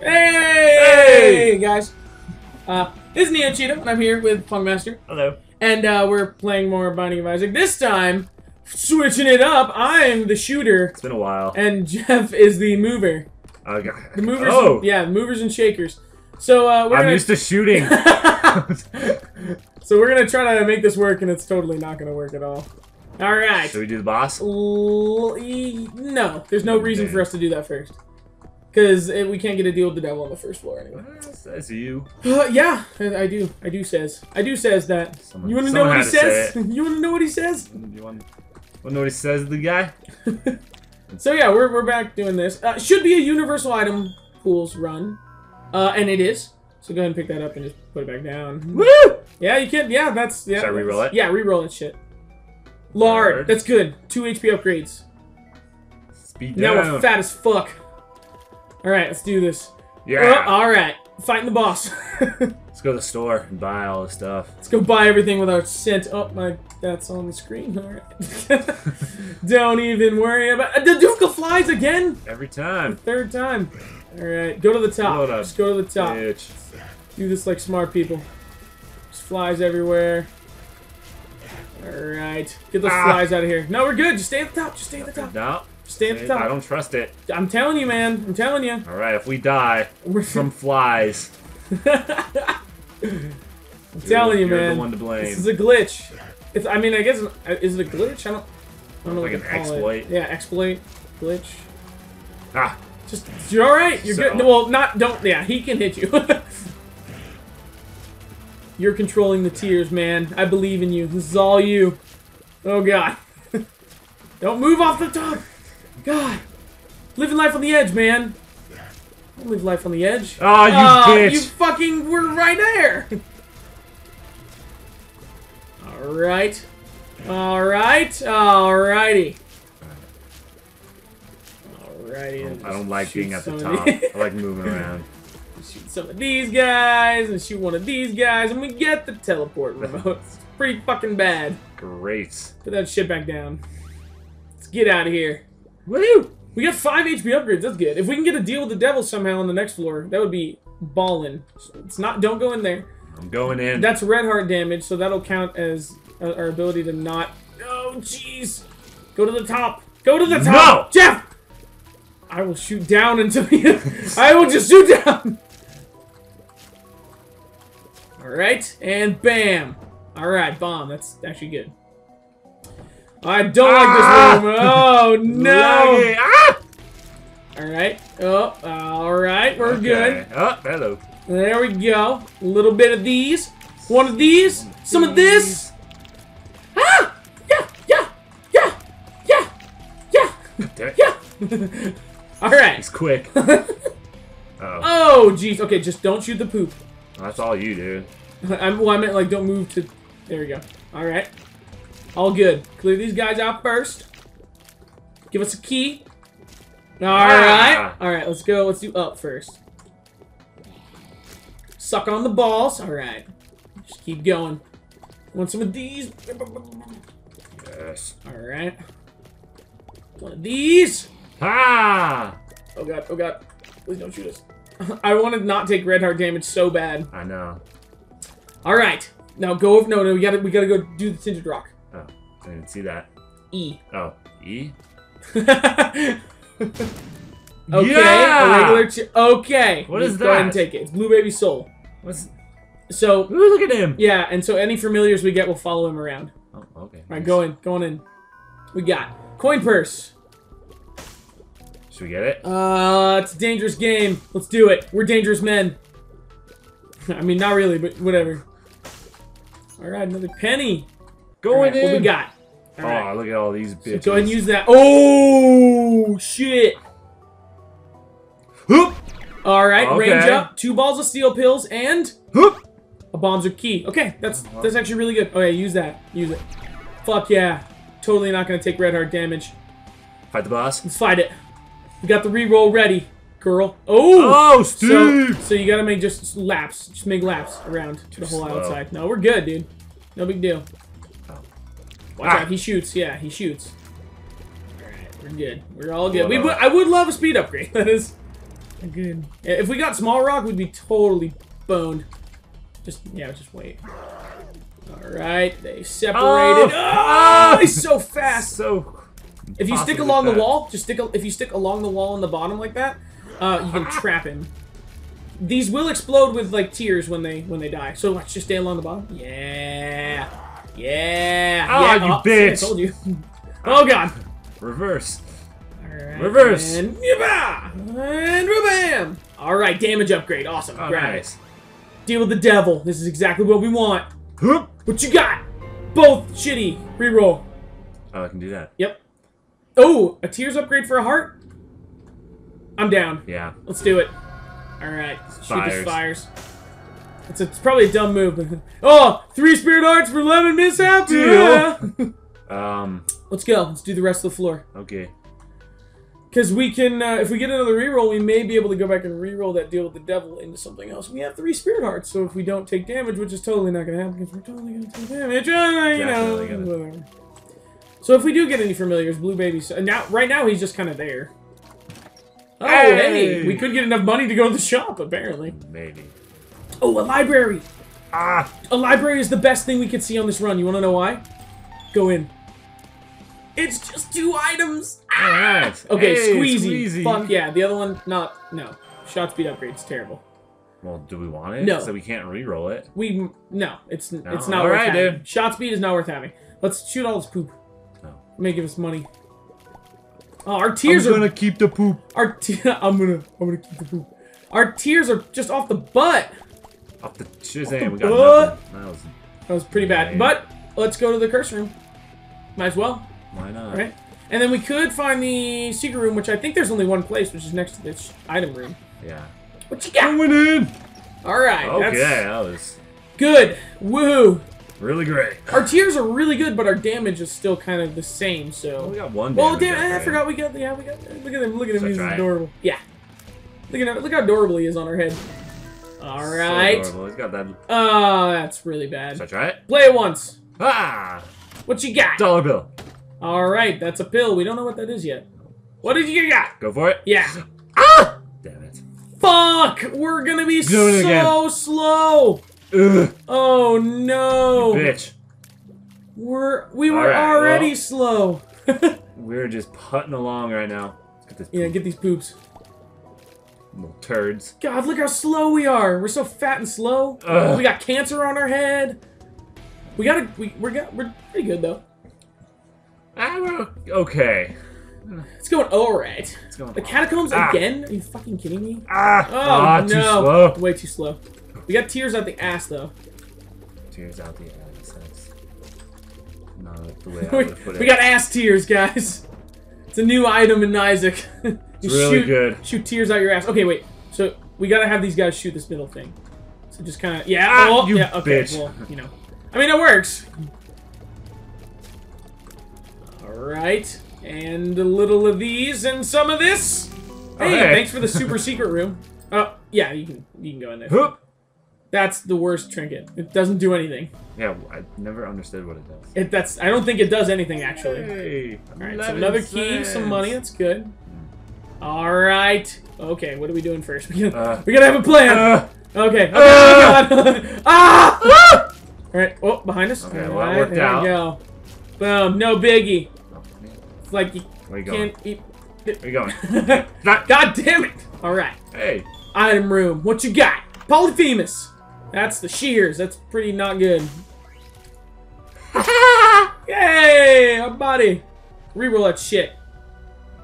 Hey, guys. Uh, this is NeatoCheeto, and I'm here with Funkmaster. Hello. And uh, we're playing more Binding of Isaac. This time, switching it up, I'm the shooter, It's been a while. and Jeff is the mover. Okay. The movers, Oh, yeah, movers and shakers. So uh, we're I'm gonna, used to shooting. so we're gonna try to make this work, and it's totally not gonna work at all. All right. Should we do the boss? L- no, there's no reason Okay. for us to do that first. Because we can't get a deal with the devil on the first floor anyway. That's you. Uh, yeah, I do. I do says. I do says that. Someone- you want to know what he says? say you want to know what he says? You want, to know what he says, the guy? So yeah, we're, we're back doing this. Uh, should be a universal item pools run, uh, and it is. So go ahead and pick that up and just put it back down. Woo! Yeah, you can. Yeah, that's yeah. Should I re-roll it? Yeah, re-roll that shit. Lard, Lard. that's good. Two HP upgrades. Speed down. Now we're fat as fuck. All right, let's do this. Yeah. Uh, all right, fighting the boss. Let's go to the store and buy all the stuff. Let's go buy everything with our scent. Oh my, that's on the screen. All right. Don't even worry about. The Duke of Flies again. Every time. Third time. All right, go to the top. Hold up. Just go to the top. Bitch. Do this like smart people. Just flies everywhere. All right, get those Ah. flies out of here. No, we're good. Just stay at the top. Just stay at the top. No. Stay at the top. I don't trust it. I'm telling you, man. I'm telling you. All right, if we die from flies, I'm telling you, you're man. the one to blame. This is a glitch. It's, I mean, I guess is it a glitch? I don't. I don't know Like what an exploit? It. Yeah, exploit, glitch. ah, Just you're all right. You're So- good. Well, not don't. Yeah, he can hit you. you're controlling the tears, man. I believe in you. This is all you. Oh God. don't move off the top. God. Living life on the edge, man. Don't live life on the edge. Oh, you Ah, bitch. You fucking were right there. all right. All right. Alrighty. Alrighty. I don't like being at the top. I like moving around. shoot some of these guys and shoot one of these guys and we get the teleport remote. It's pretty fucking bad. Great. Put that shit back down. Let's get out of here. Woo! We got five HP upgrades. That's good. If we can get a deal with the devil somehow on the next floor, that would be ballin'. It's not. Don't go in there. I'm going in. That's red heart damage, so that'll count as uh, our ability to not. Oh, jeez. Go to the top. Go to the top. No! Jeff. I will shoot down until you. I will just shoot down. All right, and bam. All right, bomb. That's actually good. I don't Ah! like this room. Oh no! Ah! All right. Oh, all right. We're Okay. good. Oh, hello. There we go. A little bit of these. One of these. Some of this. Ah! Yeah, yeah, yeah, yeah, yeah, Damn it. yeah. All right. He's quick. oh, Oh, jeez. Okay, just don't shoot the poop. that's all you, dude. I, well, I meant like don't move to. There we go. All right. All good. Clear these guys out first. Give us a key. All right. Ah. All right. Let's go. Let's do up first. Suck on the balls. All right. Just keep going. Want some of these? Yes. All right. One of these. Ah! Oh god. Oh god. Please don't shoot us. I want to not take red heart damage so bad. I know. All right. Now go. over No, no. We gotta. We gotta go do the tinted rock. I didn't see that. E. Oh, E? okay, Yeah! a regular. Ch- okay, What is Go ahead and take it. It's Blue Baby Soul. What's... So Ooh, look at him! yeah, and so any familiars we get will follow him around. Oh, okay. All right, go in, going in. We got coin purse. Should we get it? Uh, it's a dangerous game. Let's do it. We're dangerous men. I mean, not really, but whatever. All right, another penny. Going right, in! what we got? All Oh, right, look at all these so bitches. go ahead and use that. Oh shit! Hoop! All right, range up. Two balls of steel pills and Hoop! A bombs are key. Okay, that's Uh-huh. that's actually really good. Okay, use that. Use it. Fuck yeah. Totally not gonna take red heart damage. Fight the boss. Let's fight it. We got the reroll ready, girl. Oh! Oh, so, Steve! so you gotta make just laps. Just make laps around to the whole slow. outside. No, we're good, dude. No big deal. Watch Ah. out, he shoots. Yeah, he shoots. Alright, we're good. We're all good. We would, I would love a speed upgrade. That is Good. If we got small rock, we'd be totally boned. Just yeah, just wait. All right, they separated. Oh! Oh, he's so fast. So. If you stick along the wall, just stick. If you stick along the wall in the bottom like that, uh, you can trap him. These will explode with like tears when they when they die. So let's just stay along the bottom. Yeah, yeah. Ah, yeah. you oh, bitch. I told you. oh god. Reverse. Alright, Reverse. And yabba! And bam! Alright, damage upgrade. Awesome. Oh, Grab nice. it. Deal with the devil. This is exactly what we want. Hoop. What you got? Both shitty. Reroll. Oh, I can do that. Yep. Oh, a tears upgrade for a heart? I'm down. Yeah. Let's do it. Alright. Shoot Fires. fires. It's, a, it's probably a dumb move. oh! Three spirit hearts for lemon mishaps! Yeah! Um. Let's go. Let's do the rest of the floor. Okay. Because we can, uh, if we get another reroll, we may be able to go back and reroll that deal with the devil into something else. We have three spirit hearts, so if we don't take damage, which is totally not going to happen, because we're totally going to take damage, uh, you know, Definitely gonna. So if we do get any familiars, blue Baby, uh, now right now he's just kind of there. Oh, hey! Hey! we could get enough money to go to the shop, apparently. Maybe. Oh, a library! Ah. A library is the best thing we could see on this run. You want to know why? Go in. It's just two items. All right. Okay, Hey, squeezy. squeezy. Fuck yeah. The other one, not no. Shot speed upgrade's terrible. Well, do we want it? No. So we can't re-roll it. We no, it's it's not all worth right, having. dude. Shot speed is not worth having. Let's shoot all this poop. No. May give us money. Oh, our tears are gonna keep the poop. our te- I'm gonna I'm gonna keep the poop. Our tears are just off the butt. Off the Shazam, we got nothing. That was. That was pretty bad. Yeah. But let's go to the curse room. Might as well, Why not? right? And then we could find the secret room, which I think there's only one place, which is next to this item room. Yeah. What you got? Going in. All right, Okay, that's that was good. Woohoo! really great. Our tears are really good, but our damage is still kind of the same. Well, we got one. well, damage damn, I upgrade. forgot we got. Yeah, we got. Look at him. Look at him. Should I He's adorable. Yeah. Look at him. Look how adorable he is on our head. All So He's got that. Oh, that's really bad. Should I try it? Play it once. Ah! What you got? Dollar bill. All right, that's a pill. We don't know what that is yet. What did you got? Go for it. Yeah. Ah! Damn it. Fuck! We're gonna be Doing so slow. Ugh. Oh no. Bitch. We're we were right, already well. slow. We're just putting along right now. Let's get this yeah, get these poops. Little turds. God, look how slow we are. We're so fat and slow. Ugh. We got cancer on our head. We gotta. We we're got. We're pretty good though. Ah, okay. It's going all right. It's going. The catacombs Ah. again? Are you fucking kidding me? Ah! Oh ah, no! too slow. Way too slow. We got tears out the ass though. Tears out the ass. That's not the way I would put it. we got ass tears, guys. It's a new item in Isaac. It's really shoot, good. Shoot tears out your ass. Okay, wait. So we gotta have these guys shoot this middle thing. So just kind of yeah. Ah, oh, you yeah. Okay. bitch. Well, you know. I mean, it works. All right, and a little of these and some of this. Hey, hey. thanks for the super secret room. Oh, yeah, you can you can go in there. Whoop. That's the worst trinket. It doesn't do anything. Yeah, I never understood what it does. It that's I don't think it does anything actually. Hey, All right, so another key, some money. That's good. All right. Okay, what are we doing first? We gotta, Uh, we gotta have a plan. Uh, okay. okay uh. oh God. ah! All right. Oh, behind us. Okay, All well, right, there out. we go. Boom. No biggie. It's like you Where you can't eat. Where you going? Not- God damn it! All right. Hey, Item room. What you got? Polyphemus. That's the shears. That's pretty not good. Yay! A body. Reroll that shit.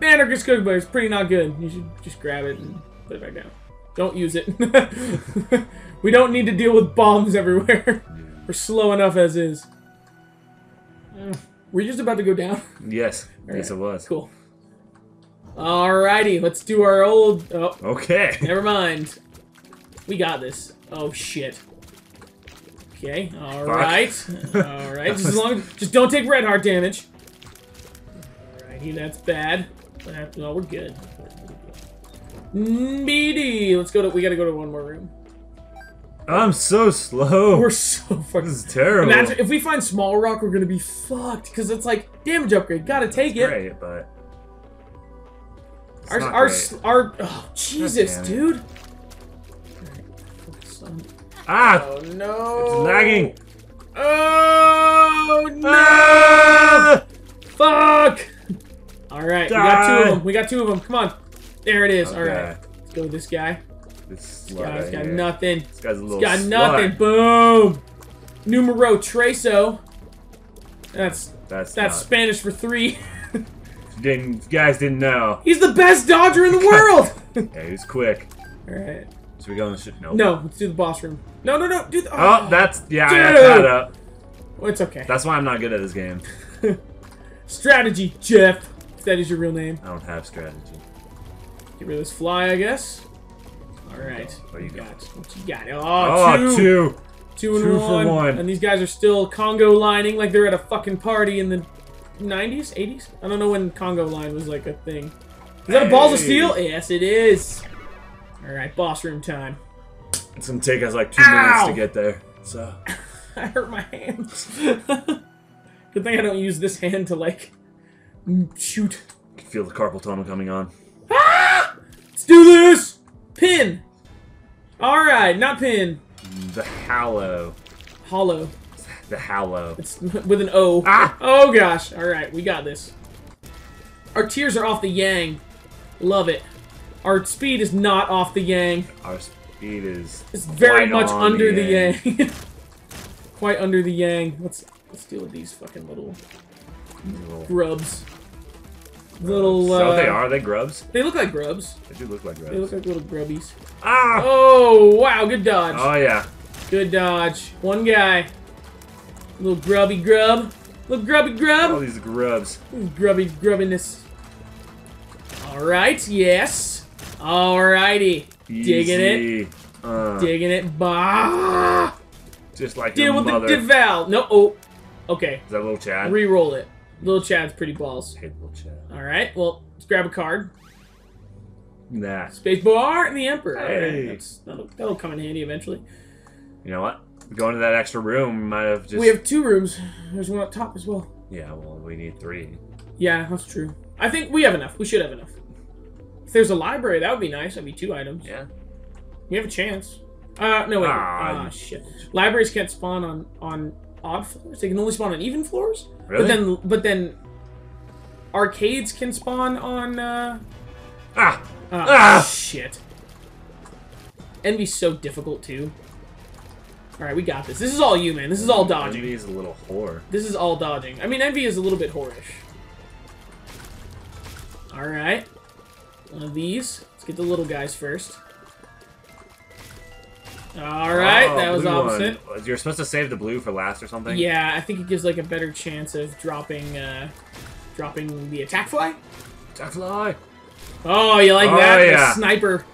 Anarchist Cookbook is pretty not good. You should just grab it and put it back down. Don't use it. we don't need to deal with bombs everywhere. We're slow enough as is. We're just about to go down. yes, yes it was. Cool. Alrighty, let's do our old. Oh, Okay. never mind. We got this. Oh shit. Okay. All right. All right. Just as long just don't take red heart damage. Alrighty, that's bad. All, we're good. BD. Let's go to. We gotta go to one more room. I'm so slow. We're so fucking. this is terrible. Imagine if we find small rock, we're gonna be fucked because it's like damage upgrade. Gotta take it. Great, but Our, our, our, oh, Jesus, dude. Alright, focus on- Ah! Oh, no. It's lagging! Oh, no! Ah! Alright, we got two of them. We got two of them. Come on. There it is. Okay. Alright. Let's go with this guy. This This slut guy's got here. nothing. This guy's a little Got slut. nothing. Boom! Numero treso. That's That's that's not- Spanish for three. Didn't, you guys didn't know. He's the best dodger in the world! Yeah, he's quick. Alright. Should we go in the shit? Nope. No, let's do the boss room. No, no, no. Do the. Oh, that's yeah. I got Dude. up. Well, it's okay. That's why I'm not good at this game. Strategy, Jeff. If that is your real name. I don't have strategy. Get rid of this fly, I guess. Alright. Where you got? What you got? Oh, Oh, two. two. Two and Two for one. one. And these guys are still Congo lining like they're at a fucking party in the 90s? 80s? I don't know when Congo line was like a thing. Is that a balls of steel? Yes, it is. Alright, boss room time. It's gonna take us like two Ow! minutes to get there. So I hurt my hands. Good thing I don't use this hand to like shoot. I can feel the carpal tunnel coming on. Let's do this! Pin! Alright, not pin. The Hallow. Hollow. The Hallow. It's with an O. Ah! Oh gosh. Alright, we got this. Our tears are off the yang. Love it. Our speed is not off the yang. Our speed is. It's very much under the yang. yang. Quite under the yang. Let's let's deal with these fucking little Little- grubs. Little uh, what they are? Are they grubs? They look like grubs. They do look like grubs. They look like little grubbies. Ah! Oh wow, good dodge. Oh yeah. Good dodge. One guy. Little grubby grub. Little grubby grub. All these grubs. Grubby grubbiness. Alright, yes. Alrighty. Digging it. Uh, Digging it. Bah! just like Deal with mother. the deval. No, oh. Okay. Is that little Chad? Re-roll it. Little Chad's pretty balls. Hey, little Chad. Alright, well, let's grab a card. Nah. Spacebar and the Emperor. Hey. Okay, that's, that'll, that'll come in handy eventually. You know what? Going to that extra room might have just. We have two rooms. There's one up top as well. Yeah, well, we need three. Yeah, that's true. I think we have enough. We should have enough. If there's a library, that would be nice. That'd be two items. Yeah. We have a chance. Uh, no, wait. Ah, you- shit. Libraries can't spawn on on odd floors. They can only spawn on even floors. Really? But then, but then, arcades can spawn on. Uh, ah! oh, Ah! shit. Envy's so difficult too. All right, we got this. This is all you, man. This is all dodging. Envy is a little whore. This is all dodging. I mean, Envy is a little bit whorish. All right, one of these. Let's get the little guys first. All right, Oh, that was blue one. opposite. You're supposed to save the blue for last or something? Yeah, I think it gives like a better chance of dropping, uh, dropping the attack fly. Attack fly! Oh, you like Oh, that? The yeah. sniper.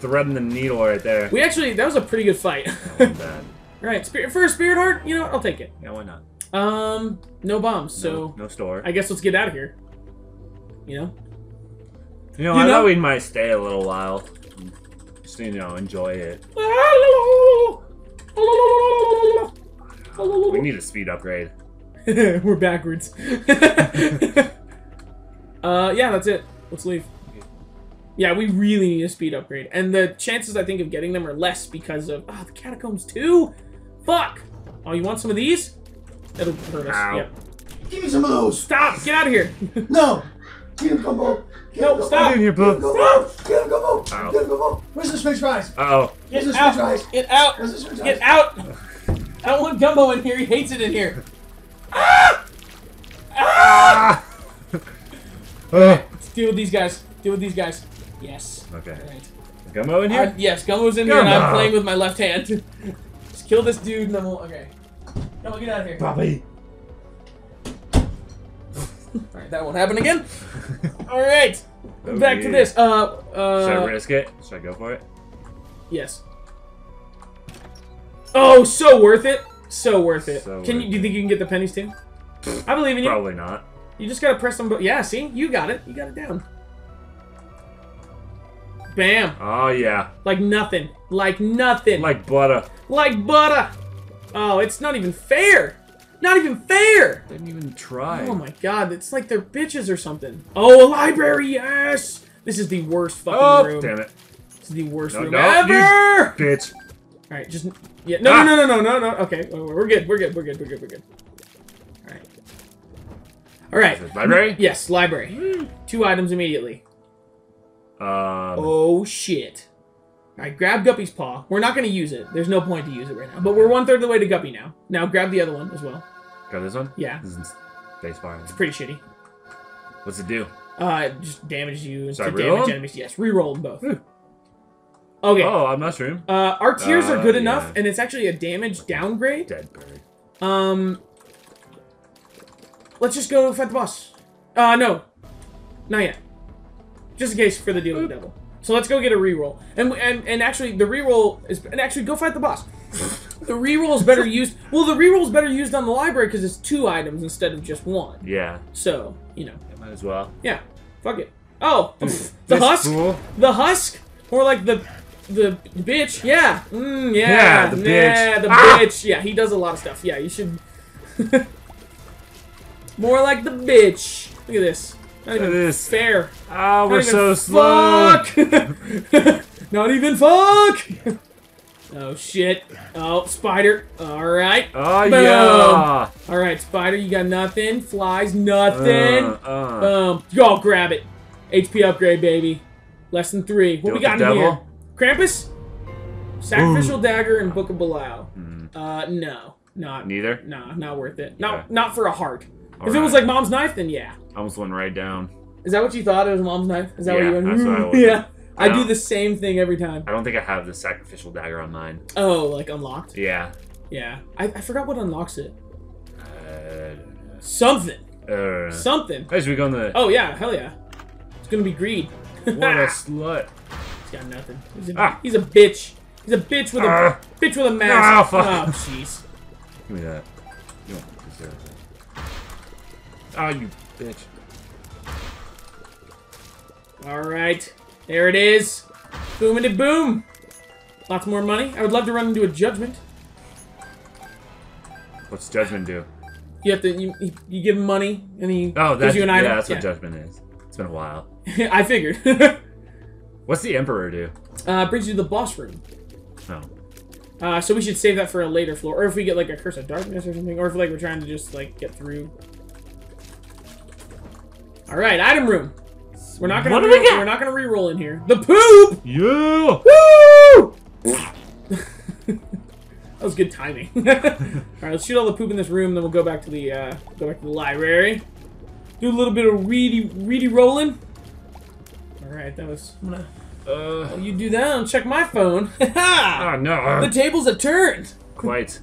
Threading the needle right there. We actually that was a pretty good fight. Bad. right, spirit for a spirit heart. You know what? I'll take it. Yeah, why not? Um, no bombs. So no, no store. I guess let's get out of here. You know. you know, you I know- thought we might stay a little while. Just, you know, enjoy it. We need a speed upgrade. We're backwards. uh, yeah, that's it. Let's leave. Yeah, we really need a speed upgrade, and the chances I think of getting them are less because of ah the catacombs too. Fuck. Oh, you want some of these? That'll hurt us. Ow. Yep. Give me some of those. Stop! Get out of here. No. Get him, Gumbo. Get No, him, Gumbo. stop. Get in here, Get him, bub. Gumbo. Get him, Gumbo. Ow. Get him, Gumbo. Where's the French fries? Uh-oh. Get Where's the out! French fries? Get out! Where's the French fries? Get out! I don't want Gumbo in here. He hates it in here. Ah! Ah! Oh. Let's deal with these guys. Deal with these guys. Yes. Okay. All right. Gumbo in Uh, here? yes, Gumbo's in here, and I'm playing with my left hand. Just kill this dude, and then we'll. Okay. Gumbo, get out of here. Bobby. Alright, that won't happen again. Alright. Back to this. Uh, Should I uh. risk it? Should I go for it? Yes. Oh, so worth it. So worth it. So can you? worth Do you think you can get the pennies too? I believe in you. Probably not. You just gotta press them. Bo- yeah, see, you got it. You got it down. Bam. Oh, yeah. Like nothing. Like nothing. Like butter. like butter. Oh, it's not even fair. Not even fair. Didn't even try. Oh my god, it's like they're bitches or something. Oh, a library, yes! This is the worst fucking Oh, room. damn it. This is the worst No, room no, ever. Bitch. All right, just yeah. No, Ah. no, no, no, no, no, no. Okay, we're good. We're good. We're good. We're good. We're good. All right. All right. Library? Yes, library. Two items immediately. Um, Oh shit. All right, grab Guppy's paw. We're not gonna use it. There's no point to use it right now. But we're one third of the way to Guppy now. Now grab the other one as well. Grab this one? Yeah, This is base fire. it's pretty shitty. What's it do? Uh, it just damages you to damage them? enemies. Yes, reroll them both. Hmm. Okay. Oh, I'm mushroom. Uh, our tears are Uh, good enough, and it's actually a damage downgrade. Dead bird. Um, let's just go fight the boss. Uh, no, not yet. Just in case for the deal with the devil. So let's go get a reroll, and and and actually the reroll is and actually go fight the boss. The reroll is better used. Well, the reroll is better used on the library because it's two items instead of just one. Yeah. So you know, yeah. Might as well. yeah, fuck it. Oh, the This husk, fool. the husk, or like the the bitch. Yeah, mm, yeah, Yeah, the yeah, the Ah! bitch. Yeah, he does a lot of stuff. Yeah, you should. More like the bitch. Look at this. Not even this. fair. Oh, Not we're so slow. Fuck. Not even fuck. Oh shit. Oh, spider. All right. Oh, Boom. yeah. All right, spider. You got nothing. Flies. Nothing. Uh, uh. Boom. Go grab it. HP upgrade, baby. Less than three. What Deal we got in here? devil? Krampus? Sacrificial dagger and Book of Belial. Mm, Uh, no. Not. neither. Nah, not worth it. Not Okay. not for a heart. If it was like mom's knife, then yeah. I almost went right down. Is that what you thought? It was mom's knife? Is that what Yeah, you went? what I was. yeah. I Yeah. do the same thing every time. I don't think I have the sacrificial dagger on mine. Oh, like unlocked? Yeah. Yeah. I, I forgot what unlocks it. Uh, Something. uh, Something. should we go in the... Oh yeah, hell yeah. It's gonna be greed. What a slut. He's got nothing. He's a, Ah. he's a bitch. He's a bitch with a Ah. bitch with a mask. fuck. Oh jeez. Give me that. Oh, you bitch. All right, there it is. Boom and boom. Lots more money. I would love to run into a judgment. What's judgment do? You have to you, you- give him money and he Oh, gives that's, you an yeah, item. that's what judgment is. It's been a while. I figured. What's the emperor do? uh, brings you to the boss room. No. Uh, so we should save that for a later floor, or if we get like a curse of darkness or something, or if like we're trying to just like get through. All right, item room. We're not gonna What do we got? we're not gonna re-roll in here. The poop. Yeah. Woo! that was good timing. all right, let's shoot all the poop in this room, then we'll go back to the uh, go back to the library. Do a little bit of reedy reedy rolling. All right, that was. I'm gonna. Uh, You do that and check my phone. oh, no. the tables have turned. Quite.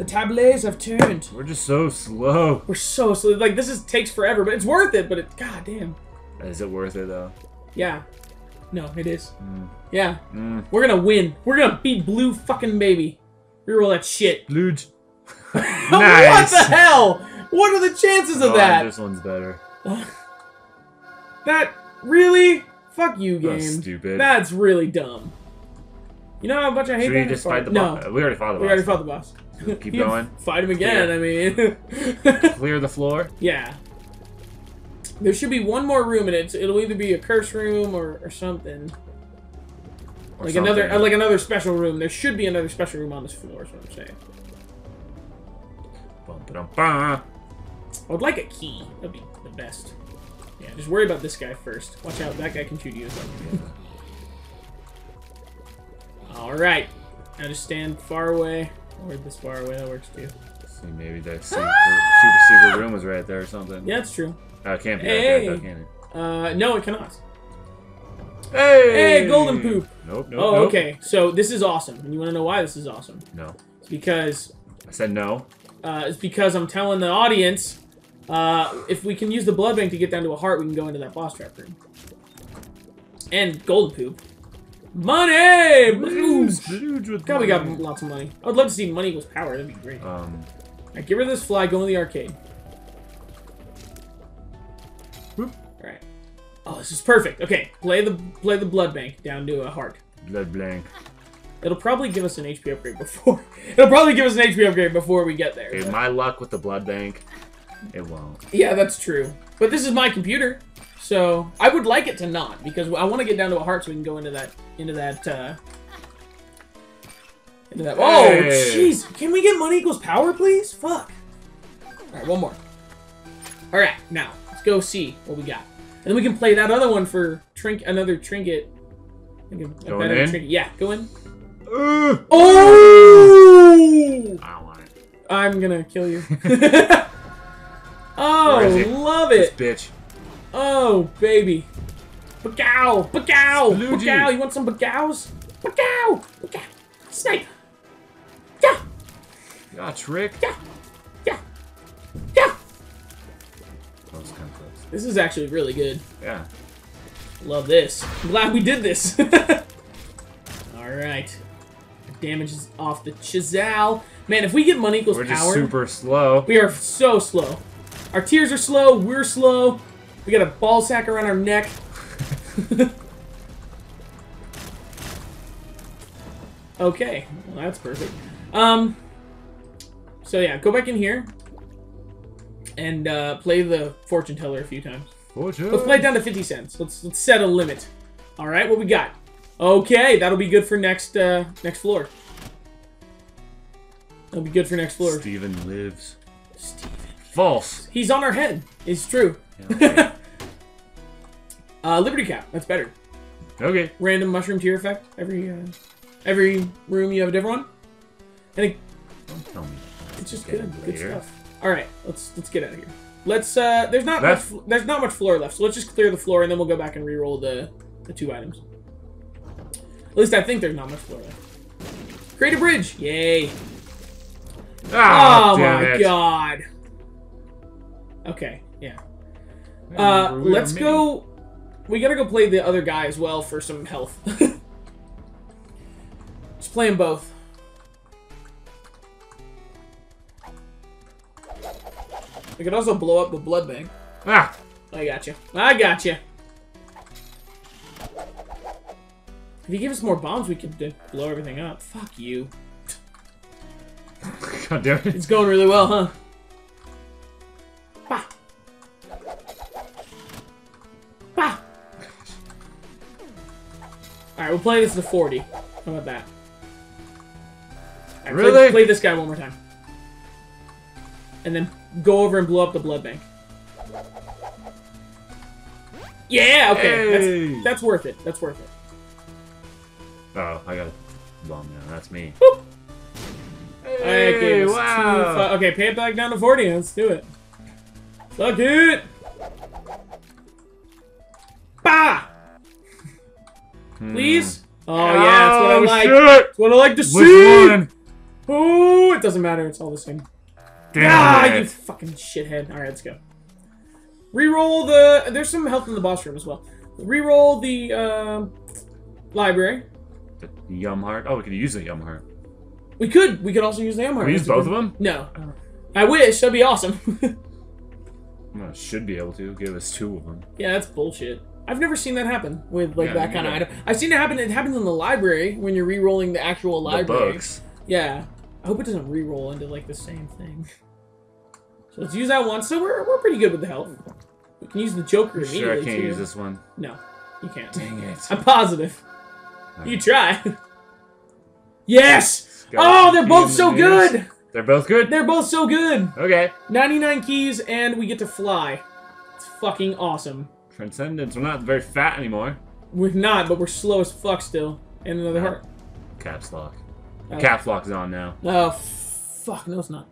The tablets have turned. We're just so slow. We're so slow. Like this is takes forever, but it's worth it. But it, god damn. Is it worth it, though? Yeah. No, it is. Mm. Yeah. Mm. We're gonna win. We're gonna beat Blue fucking baby. Reroll that shit. Luge. what the hell? What are the chances of Oh, that? This one's better. That really? Fuck you, game. That's stupid. That's really dumb. You know how much I hate Should that? we just fight the no, boss? We already fought the boss. we already fought the boss. Keep going. Fight him again. I mean, Clear the floor. yeah. There should be one more room in it. It'll either be a curse room or, or something. Or like another, something. uh, like another special room. There should be another special room on this floor. Is what I'm saying. Bum, ba-dum, ba. I would like a key. That'd be the best. Yeah, just worry about this guy first. Watch out, that guy can shoot you as well. All right. Now just stand far away, or this far away. That works too. See, maybe that secret, super secret room was right there or something. Yeah, it's true. Oh, it can't be Hey. right there, though, can it? Uh, no, it cannot. Hey! Hey, golden poop. Nope, nope, Oh, nope. okay. So this is awesome, and you want to know why this is awesome? No. It's because I said no. uh, it's because I'm telling the audience uh, if we can use the blood bank to get down to a heart, we can go into that boss trap room. And golden poop. Money! Blues! God, we got lots of money. I would love to see money equals power. That'd be great. Um, Alright, get rid of this fly. Go in the arcade. Alright. Oh, this is perfect. Okay, play the play the blood bank down to a heart. blood blank. It'll probably give us an HP upgrade before. It'll probably give us an HP upgrade before we get there. Dude, my luck with the blood bank, it won't. Yeah, that's true. But this is my computer, So I would like it to not because I want to get down to a heart so we can go into that into that uh into that. Oh, jeez! Can we get money equals power, please? Fuck. All right, one more. All right, now let's go see what we got, and then we can play that other one for trink another trinket. Going in? Trinket. Yeah, go in. Ugh. Oh! I don't want it. I'm gonna kill you. oh, Where is he? love This it. bitch. Oh, baby. Bagow! Bagow! Luigi. Bagow! You want some bagows? Bagow! Bagow! Snipe! Yeah! Got trick? Yeah! Yeah! Yeah! That was kind of close. This is actually really good. Yeah. Love this. I'm glad we did this. Alright. Damage is off the Chazal. Man, if we get money equals We're just power, super slow. we are so slow. Our tears are slow, we're slow. We got a ball sack around our neck. okay, well, that's perfect. Um, so yeah, go back in here and uh, play the fortune teller a few times. Fortune. Let's play it down to 50 cents. Let's let's set a limit. All right, what we got? Okay, that'll be good for next uh, next floor. That'll be good for next floor. Steven lives. Steven. False. He's on our head. It's true. Yeah, uh, Liberty Cap. That's better. okay. Random mushroom tier effect. Every uh, every room you have a different one. And it, Don't tell me. it's just good. Good stuff. All right, let's let's get out of here. Let's. uh There's not much. That's- There's not much floor left. So let's just clear the floor and then we'll go back and re-roll the the two items. At least I think there's not much floor left. Create a bridge. Yay. Ah, oh damn my it. god. Okay. Yeah. Man, Uh, let's go. We gotta go play the other guy as well for some health. Just play them both. We could also blow up the blood bank. Ah! I got you. I got you. If you give us more bombs, we could uh, blow everything up. Fuck you. God damn it. It's going really well, huh? We'll play this to 40. How about that? Play- Really? Play, this guy one more time. And then go over and blow up the blood bank. Yeah, okay. Hey. That's, that's worth it. That's worth it. Oh, I got a bomb now. That's me. Boop. Hey, gave us two wow. okay, pay it back down to 40. Let's do it. Suck it! Please? Oh, yeah, that's what I Oh, like. shit. That's what I like to Which see! one? Oh, it doesn't matter. It's all the same. Damn ah, it. you fucking shithead. Alright, let's go. Reroll the... There's some health in the boss room as well. Reroll the, um... Library. The Yum Heart. Oh, we could use the Yum Heart. We could. We could also use the Yum Heart. we use both of them? No. I wish. That'd be awesome. Well, should be able to. Give us two of them. Yeah, that's bullshit. I've never seen that happen with like Yeah, that kind of item. I've seen it happen. It happens in the library when you're re-rolling the actual The library. books. Yeah. I hope it doesn't re-roll into like the same thing. So let's use that one. So we're we're pretty good with the health. We can use the Joker Sure, I immediately can't too. use this one. No, you can't. Dang it. I'm positive. You try. yes. Oh, they're both so the good. They're both good? They're both so good. Okay. 99 keys and we get to fly. It's fucking awesome. Transcendence. We're not very fat anymore. We're not, but we're slow as fuck still. And another heart. Caps lock. Oh. Caps lock is on now. Oh, fuck. No, it's not.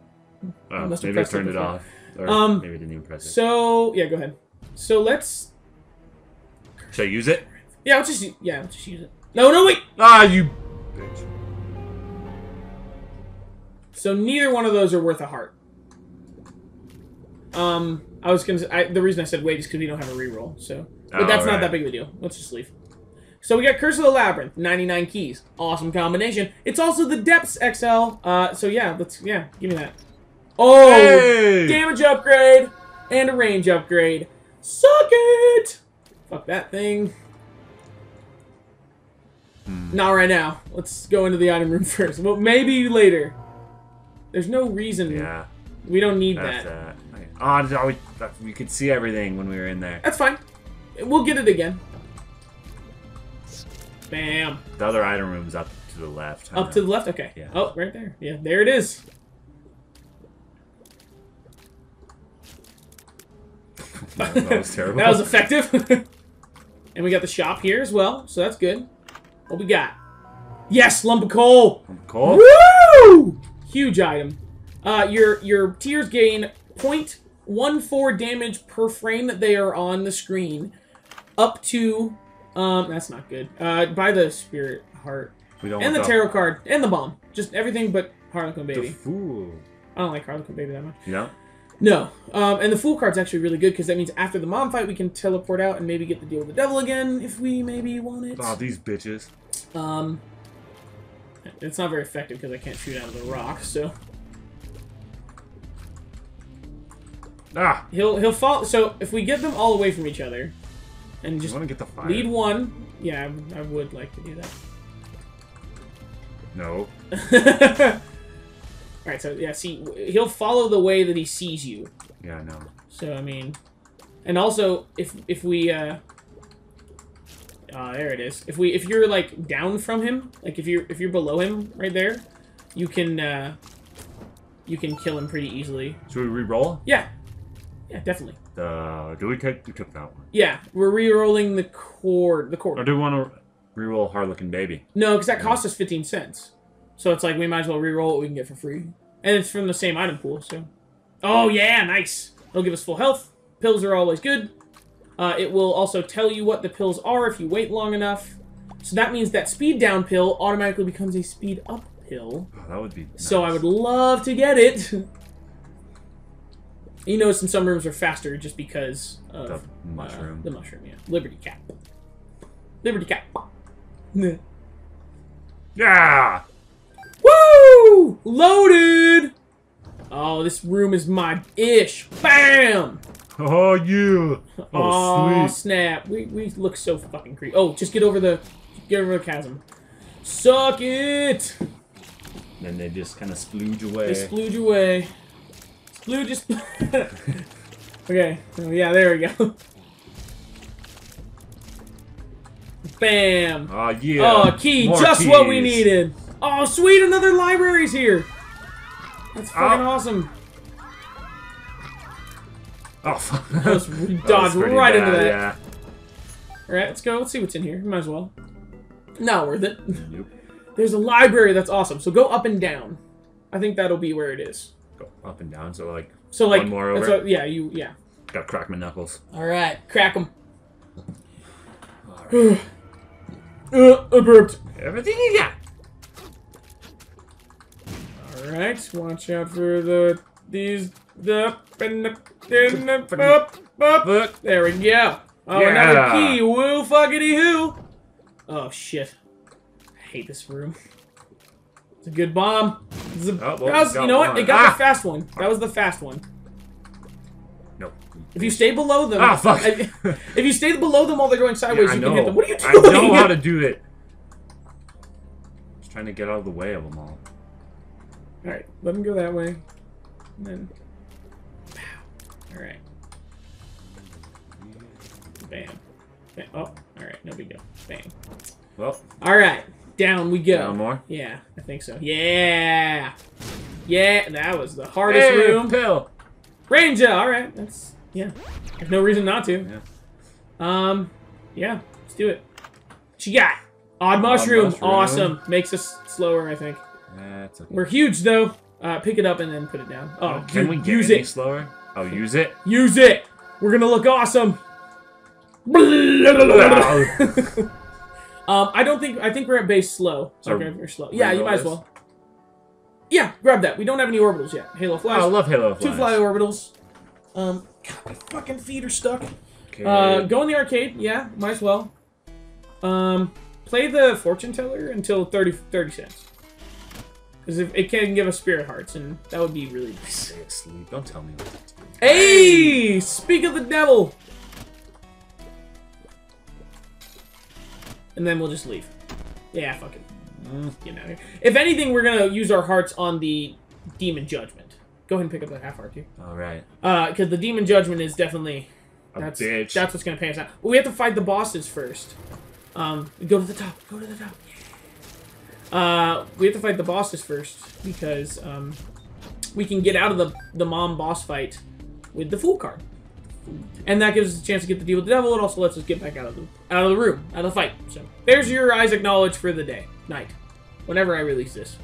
Oh, maybe I pressed it turned it off. Or Um, maybe I didn't even press it. So, yeah, go ahead. So let's. Should I use it? Yeah, let's just. Yeah, let's just use it. No, no, wait! Ah, you bitch. So neither one of those are worth a heart. Um, I was gonna. I, the reason I said wait is because we don't have a reroll. So, but Oh, that's not that big of a deal. Let's just leave. So we got Curse of the Labyrinth, 99 keys, awesome combination. It's also the Depths XL. Uh, so yeah, let's yeah, give me that. Oh, Hey! damage upgrade and a range upgrade. Suck it! Fuck that thing. Hmm. Not right now. Let's go into the item room first. Well, maybe later. There's no reason. Yeah, We don't need that's that. that. Oh, oh, we, we could see everything when we were in there. That's fine. We'll get it again. Bam. The other item room's up to the left. Up to the left? Okay. Yeah. Oh, right there. Yeah, there it is. that, that was terrible. That was effective. and we got the shop here as well, so that's good. What we got? Yes, lump of coal. cool. Woo! Huge item. Uh, your your tears gain 0.14 damage per frame that they are on the screen, up to um that's not good. Uh, buy the spirit heart We don't and the tarot card and the bomb. Just everything but Harlequin baby. The fool. I don't like Harlequin baby that much. Know? No, um, and the Fool card's actually really good because that means after the mom fight we can teleport out and maybe get the deal with the devil again if we maybe want it. Oh, these bitches. Um, it's not very effective because I can't shoot out of the rock. So Ah! he'll he'll fall. So if we get them all away from each other, and just want to get the fire? lead one, yeah, I, would- I would like to do that. No. all right, so yeah, see, he'll follow the way that he sees you. Yeah, no. So I mean, and also if if we uh, uh there it is. If we if you're like down from him, like if you're if you're below him right there, you can uh, you can kill him pretty easily. Should we re-roll? Yeah, yeah, definitely. The do we take we took that one? Yeah, we're re-rolling the cord. The Or cord. do we want to re-roll Harlequin Baby? No, because that cost us fifteen cents. So it's like we might as well re-roll what we can get for free, and it's from the same item pool. So, oh yeah, nice. It'll give us full health. Pills are always good. Uh, it will also tell you what the pills are if you wait long enough. So that means that speed down pill automatically becomes a speed up pill. Oh, that would be. So I would love to get it. you notice in some rooms are faster just because of The uh, mushroom. the mushroom, yeah. Liberty cap. Liberty cap. Yeah. Woo! Loaded! Oh, this room is my ish. Bam! Oh yeah. Oh Oh, sweet. snap. We, we look so fucking creepy. Oh, just get over the get over the chasm. Suck it! Then they just kind of splooge away. They splooge away. Splooge just. okay. Yeah, there we go. Bam! Oh yeah. Oh, key, More just what we needed. Oh, sweet, another library's here. That's ah. fucking Oh. awesome. Oh fuck. We dodged right into bad, that. Yeah. All right, let's go. Let's see what's in here. Might as well. Not worth it. Nope. There's a library that's awesome. So go up and down. I think that'll be where it is. Go up and down. So like, So like, One more over? what- yeah, you, yeah. gotta crack my knuckles. All right, crack them. uh, I burped. Everything you got. All right, watch out for the these the and the, and the up, up. Look. There we go. Oh, Yeah. another key. Woo fuckity who. Oh shit. I hate this room. A good bomb. A- Oh, well, was- you know what? It got Ah! the fast one. That was the fast one. Nope. If you stay below them, Ah, fuck. If, if you stay below them while they're going sideways, Yeah, you know. can hit them. What are you doing? I know how to do it. Just trying to get out of the way of them all. All right, let him go that way. And then, pow. All right. Bam. Bam. Oh, all right. No big deal. Bam. Well, All right, down we go. Down more? Yeah, I think so. Yeah. Yeah, that was the hardest hey, room. pill. Ranger. All right, that's yeah. There's no reason not to. Yeah. Um, yeah, let's do it. What you got? Odd mushroom. mushroom. Awesome. Makes us slower, I think. That's okay. We're huge though. Uh, pick it up and then put it down. Oh, Can dude, we get use it? slower? Oh, use it. Use it. We're gonna look awesome. um, I don't think I think we're at base slow. So So, we're slow. Yeah, you might as well. Yeah, grab that. We don't have any orbitals yet. Halo of Flies. Oh, I love Halo Two fly orbitals. Um, God, my fucking feet are stuck. Okay. Uh, go in the arcade. Yeah, might as well. Um, play the fortune teller until 30, 30 cents. Because if it can give us spirit hearts, and that would be really nice. Stay asleep. Don't tell me what to do. Hey! Speak of the devil! And then we'll just leave. Yeah, fuck it. Get out of here. If anything, we're gonna use our hearts on the demon judgment. Go ahead and pick up that half heart too. All right. Uh, because the demon judgment is definitely A That's bitch. that's what's gonna pay us out. But we have to fight the bosses first. Um, go to the top. Go to the top. Uh, we have to fight the bosses first because um, we can get out of the the mom boss fight with the fool card, and that gives us a chance to get the deal with the devil. It also lets us get back out of the out of the room, out of the fight. So there's your Isaac knowledge for the day, night, whenever I release this.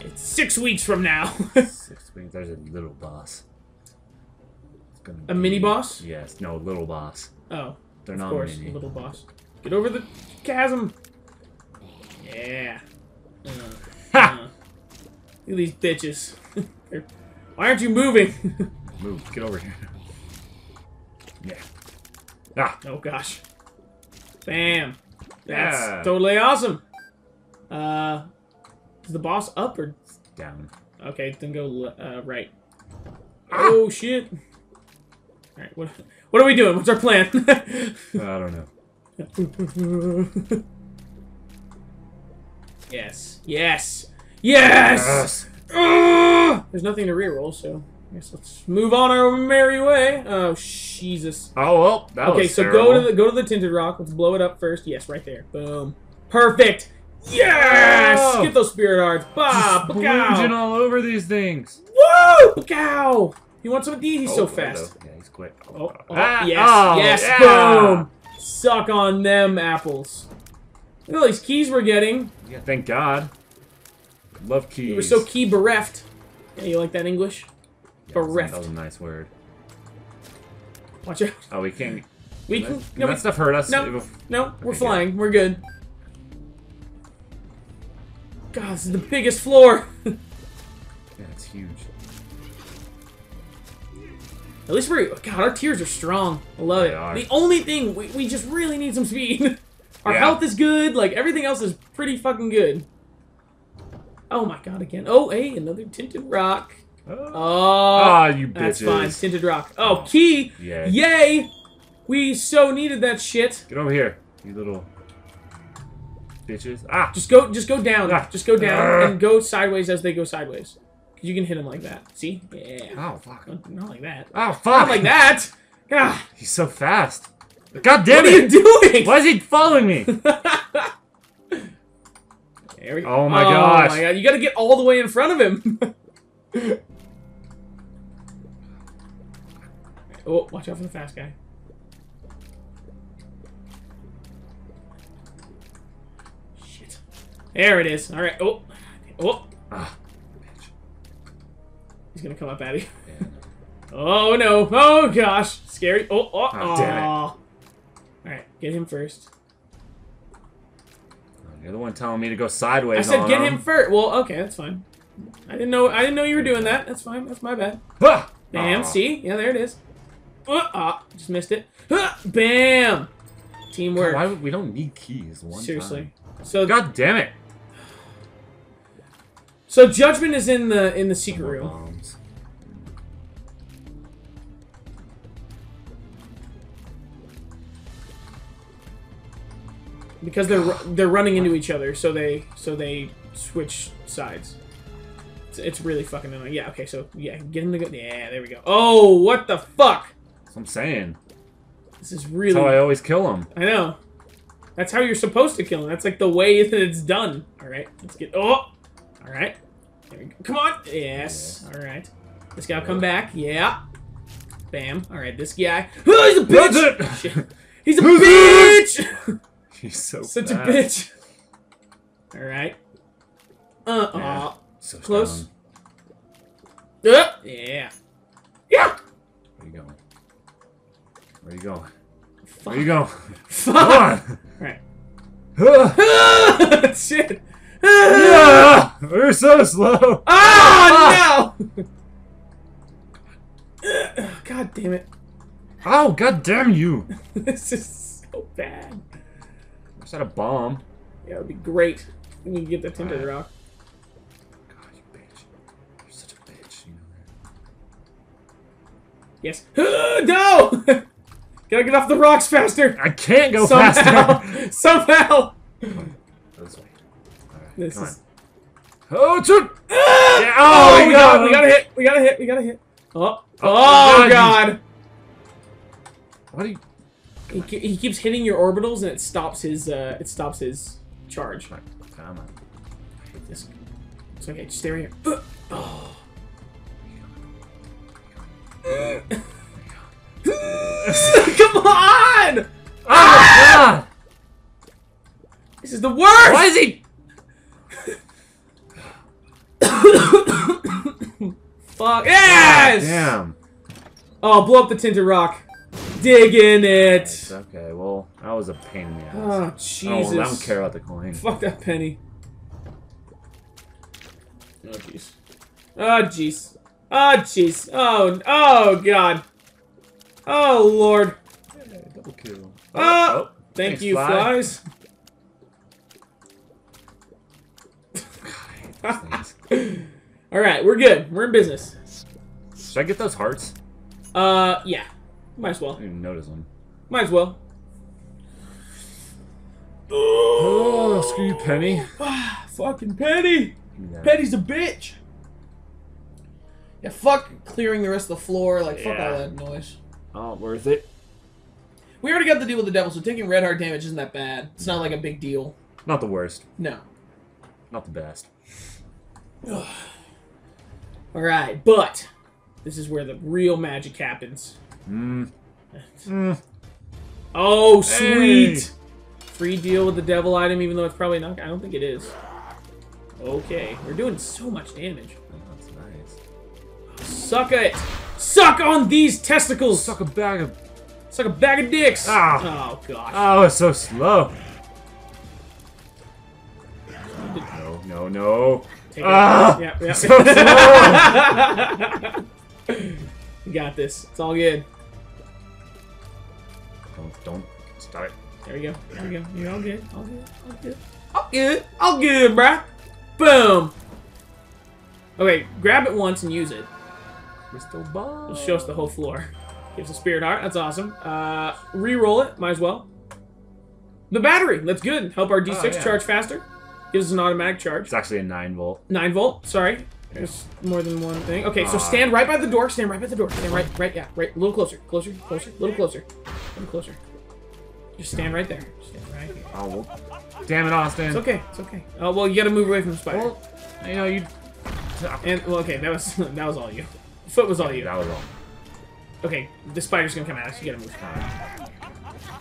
It's six weeks from now. Six wings. There's a little boss. It's gonna a mini boss? Yes. No, little boss. Oh, They're of not course, mini. little boss. Get over the chasm. Yeah. Uh, Ha! uh. Look at these bitches. Why aren't you moving? Move. Get over here. Yeah. Ah. oh gosh. Bam. That's Yeah. totally awesome. Uh, is the boss up or? Down. Okay, then go uh, right. Ah! Oh shit. All right, what what are we doing? What's our plan? I don't know. yes. Yes. Yes. Yes. Ugh! There's nothing to reroll, so I guess let's move on our merry way. Oh Jesus. Oh well. That okay, was so terrible. go to the go to the tinted rock. Let's blow it up first. Yes, right there. Boom. Perfect. Yes. Oh! Get those spirit hearts. Bob, Sploogeing Pacow. all over these things. Woo! Pacow. You want some of these? He's so Oh, fast. Yeah, he's quick. Oh, oh, Ah, yes, oh, yes, yeah. boom! Suck on them apples. Look at all these keys we're getting. Yeah, thank God. Love keys. You were so key bereft. Yeah, you like that English? That was- bereft. That was a nice word. Watch out. Oh, we can't. We That, can. No, we, that stuff hurt us. no, no, we're Okay, flying. We're good. God, this is the biggest floor. Yeah, it's huge. At least we're. God, our tears are strong. I love They it. are. The only thing we, we just really need some speed. our Yeah. health is good. Like everything else is pretty fucking good. Oh my god, again. Oh, hey, another tinted rock. Oh, Oh, Ah, you bitches. that's fine. Tinted rock. Oh, key. Yeah. Yay! We so needed that shit. Get over here, you little bitches. Ah! Just go, just go down. Ah. Just go down Ah. and go sideways as they go sideways. you can hit them like that. See? Yeah. Oh, fuck. Not like that. Oh, fuck! Not like that. God, He's so fast. God damn what are you it! doing? Why is he following me? There we go. Oh my gosh. Oh my god! You got to get all the way in front of him. oh, watch out for the fast guy. Shit. There it is. All right. Oh, oh, Ah, he's gonna come up at you. Yeah. Oh no! Oh gosh! Scary! Oh! Oh! Ah, damn it. All right, get him first. Oh, You're the one telling me to go sideways. I said get him. him first. Well, okay, that's fine. I didn't know. I didn't know you were doing that. That's fine. That's my bad. Ah! Bam. Ah. See? Yeah, there it is. Uh, ah, just missed it. Bam. Teamwork. Why would we don't need keys? One Seriously. time. So, God damn it! so judgment is in the in the secret room. bombs. because they're they're running into each other, so they so they switch sides. It's, it's really fucking annoying. Yeah. Okay. So yeah, get him to go. Yeah. There we go. Oh, what the fuck! That's what I'm saying. This is That's really. how I always kill him. I know. That's how you're supposed to kill him. That's like the way that it's done. All right. Let's get. Oh. All right. There we go. Come on. Yes. All right. This guy will come back. Yeah. Bam. All right. This guy. Oh, he's a bitch. He's a bitch. He's so Such a bitch. All right. Uh. Yeah. So Close. Uh, yeah. Yeah. Where you going? Where you going? Fuck. Where you going? Fuck. Come on! Right. Ah! Shit. Ah! We're so slow. Oh no! God damn it. Oh, god damn you! This is so bad. Is that a bomb? Yeah, it would be great. when you get the tinted rock. God, you bitch. You're such a bitch. You know that. Yes. no! Gotta get off the rocks faster! I can't go Somehow! faster. Somehow! This way. Alright, This is. on. Oh, shoot! Ah! Yeah, Oh, oh, we got, got we gotta hit, we gotta hit, we gotta hit. Oh, oh, God, god! What do you? He, ke- he keeps hitting your orbitals and it stops his uh it stops his charge. Come on. I hate this. It's okay, just stay right here. Oh. Come on! Ah! Oh this is the worst! Why is he? Fuck. Yes! Damn. Oh, blow up the tinted rock. Dig in It's it. okay. Well, that was a pain in the ass. Oh, Oh, Jesus. I don't care about the coin. Fuck that penny. Oh, jeez. Oh, jeez. Oh, jeez. Oh, oh, God. Oh, Lord. Double kill. Oh, Thank Thanks, you, fly. flies. All right, we're good. We're in business. Should I get those hearts? Uh, yeah. Might as I well. didn't even notice them. Might as well. Oh, screw you, Penny. Fucking Penny. That. Penny's a bitch. Yeah, fuck clearing the rest of the floor. Like, fuck all that noise. Oh, worth it. We already got the deal with the devil, so taking red heart damage isn't that bad. It's not like a big deal. Not the worst. No. Not the best. Alright, but this is where the real magic happens. Mm. Mm. Oh, sweet! Hey. Free deal with the devil item, even though it's probably not. I don't think it is. Okay, we're doing so much damage. Oh, that's nice. Suck it! Suck on these testicles! Suck a bag of. Suck a bag of dicks! Ah. Oh, gosh. Oh, it's so slow. No, no, no. Take Ah! it. Yeah, yeah. So slow. you got this. It's all good. don't, don't stop it. There we go. There we go. You're all good. All good. All good. All good. All good, bruh. Boom. Okay, grab it once and use it. Crystal ball. It'll show us the whole floor. Gives a spirit heart. That's awesome. Uh, re-roll it. Might as well. The battery. That's good. Help our D6 Oh, yeah. charge faster. Gives us an automatic charge. It's actually a 9 volt. 9 volt. Sorry. There's more than one thing. Okay, so Ah. stand right by the door. Stand right by the door. Stand right, right, yeah, right. A little closer. Closer, closer. A little closer. A little closer. Just stand right there. Stand right here. Oh, well. Damn it, Austin. It's okay. It's okay. Oh well, you gotta move away from the spider. Well, you know, you. and well, okay, that was that was all you. Foot was all you. That was all. Okay, the spider's gonna come at us. You gotta move.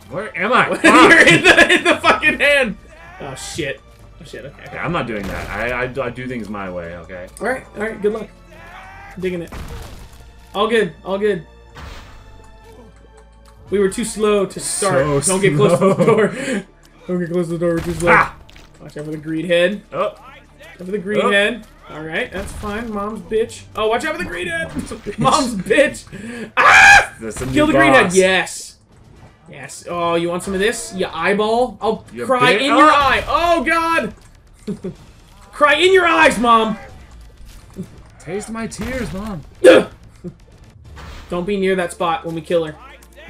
Where am I? You're in the in the fucking hand. Oh shit. Oh shit. Okay. Okay. I'm not doing that. I, I, I do things my way, okay? All right. All right. Good luck. Digging it. All good. All good. We were too slow to start. So Don't get close to the door. Don't get close to the door. We're too slow. Ah! Watch out for the greed head. Oh, For the greed Oh. head. All right, that's fine. Mom's bitch. Oh, watch out for the greed head. Mom's bitch. Ah! Kill the green head. Yes. Yes. Oh, you want some of this? You eyeball? I'll You cry in your Oh! eye. Oh God. cry in your eyes, mom. Taste my tears, mom. Don't be near that spot when we kill her.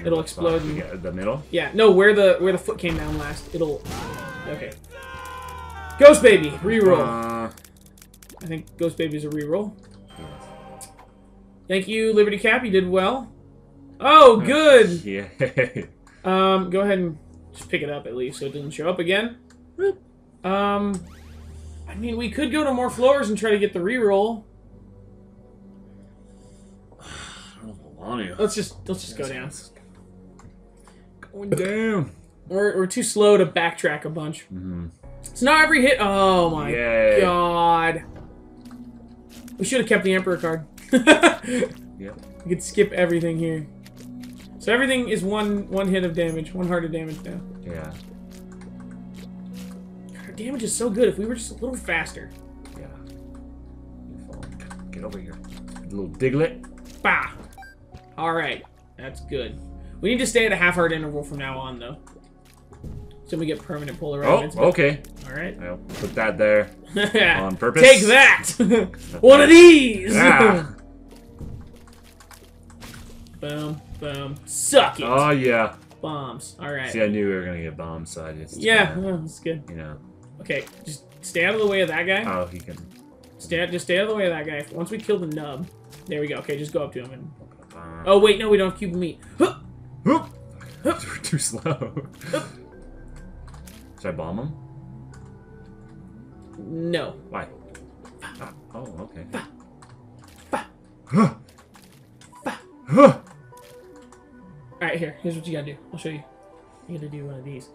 It'll explode. Yeah, the middle. Yeah. No, where the where the foot came down last. It'll. Okay. Ghost baby, reroll. Uh, I think Ghost baby's a reroll. Thank you, Liberty Cap. You did well. Oh, good. yeah. Um, go ahead and just pick it up at least so it doesn't show up again. Um, I mean, we could go to more floors and try to get the reroll. Let's just let's just go down. Going down. We're, we're too slow to backtrack a bunch. Mm-hmm. It's not every hit. Oh my Yay. god. We should have kept the Emperor card. Yep. We could skip everything here. So everything is one one hit of damage, one heart of damage now. Yeah. Our damage is so good. If we were just a little faster. Yeah. Get over here. Little diglet. Bah. All right, that's good. We need to stay at a half heart interval from now on, though. So we get permanent polar Oh, okay. All right. I'll put that there. On purpose? Take that. One of these. Yeah. boom, boom. Suck it. Oh, yeah. Bombs. All right. See, I knew we were gonna get bombs, so I just. yeah, uh, that's good. you know. Okay, just stay out of the way of that guy. Oh, he can. Stay, just stay out of the way of that guy. Once we kill the nub, there we go. Okay, just go up to him and. Uh, Oh wait, no, we don't have cube of meat. We're too slow. Should I bomb him? No. Why? Ah, oh, okay. Huh. Huh. Alright, here. Here's what you gotta do. I'll show you. You gotta do one of these.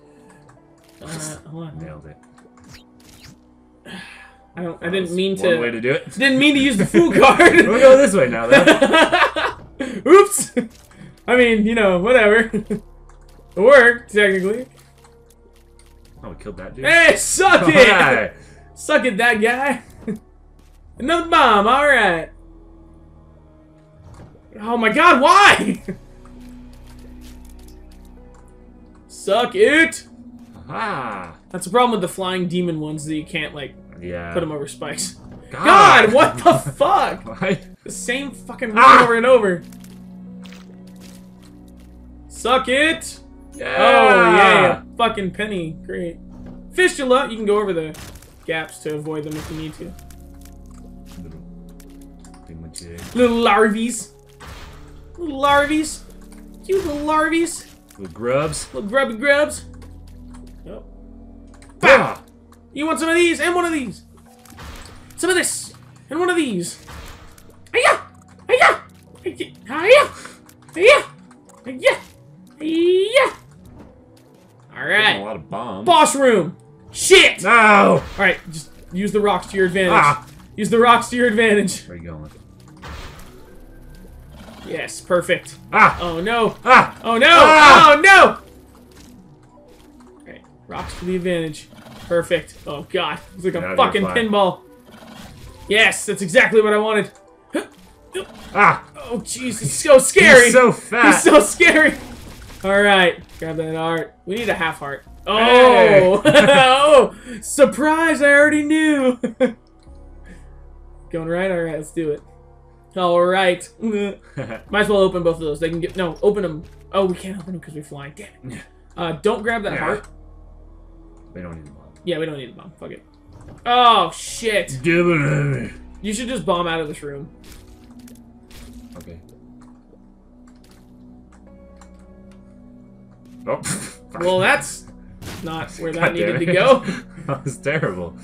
Uh, hold on. Nailed it. I don't. I didn't mean to. One way to. do it. Didn't mean to use the fool card. We'll go this way now, then. Oops. I mean, you know, whatever. it worked technically. Oh, we killed that dude. Hey, suck it. Alright. Suck it, that guy. Another bomb. All right. Oh my God! Why? Suck it. Ah. That's the problem with the flying demon ones that you can't like Yeah. put them over spikes. God, God, what the fuck? Why? The same fucking Ah! over and over. Suck it. Oh, yeah. Oh yeah, fucking penny. Great. Fistula, you can go over the gaps to avoid them if you need to. Little larvies. Little larvies. Cute little larvies. Little grubs. Little grubby grubs. Nope. Bah! You want some of these and one of these. Some of this and one of these. Hiya! Hiya! Hiya! Hiya! Hiya! Hiya! All A lot of bombs. Boss room. Shit. No! All right, just use the rocks to your advantage. Ah! Use the rocks to your advantage. Where are you going? Yes, perfect. Ah! Oh no. Ah! Oh no! Ah! Oh no! Alright, rocks to the advantage. Perfect. Oh god, it's like Get a fucking pinball. Yes, that's exactly what I wanted. Ah! Oh jeez, it's so scary. He's so fat. He's so scary. Alright, grab that heart. We need a half heart. Oh! Hey. oh! Surprise, I already knew! Going right? Alright, let's do it. Alright. Might as well open both of those. They can get no. Open them. Oh, we can't open them because we're flying. Damn it. Uh, don't grab that Yeah. heart. we don't need the bomb. Yeah, we don't need the bomb. Fuck it. Oh shit! Give it to me. You should just bomb out of this room. Okay. Oh. Well, that's not where that God needed to go. that was terrible.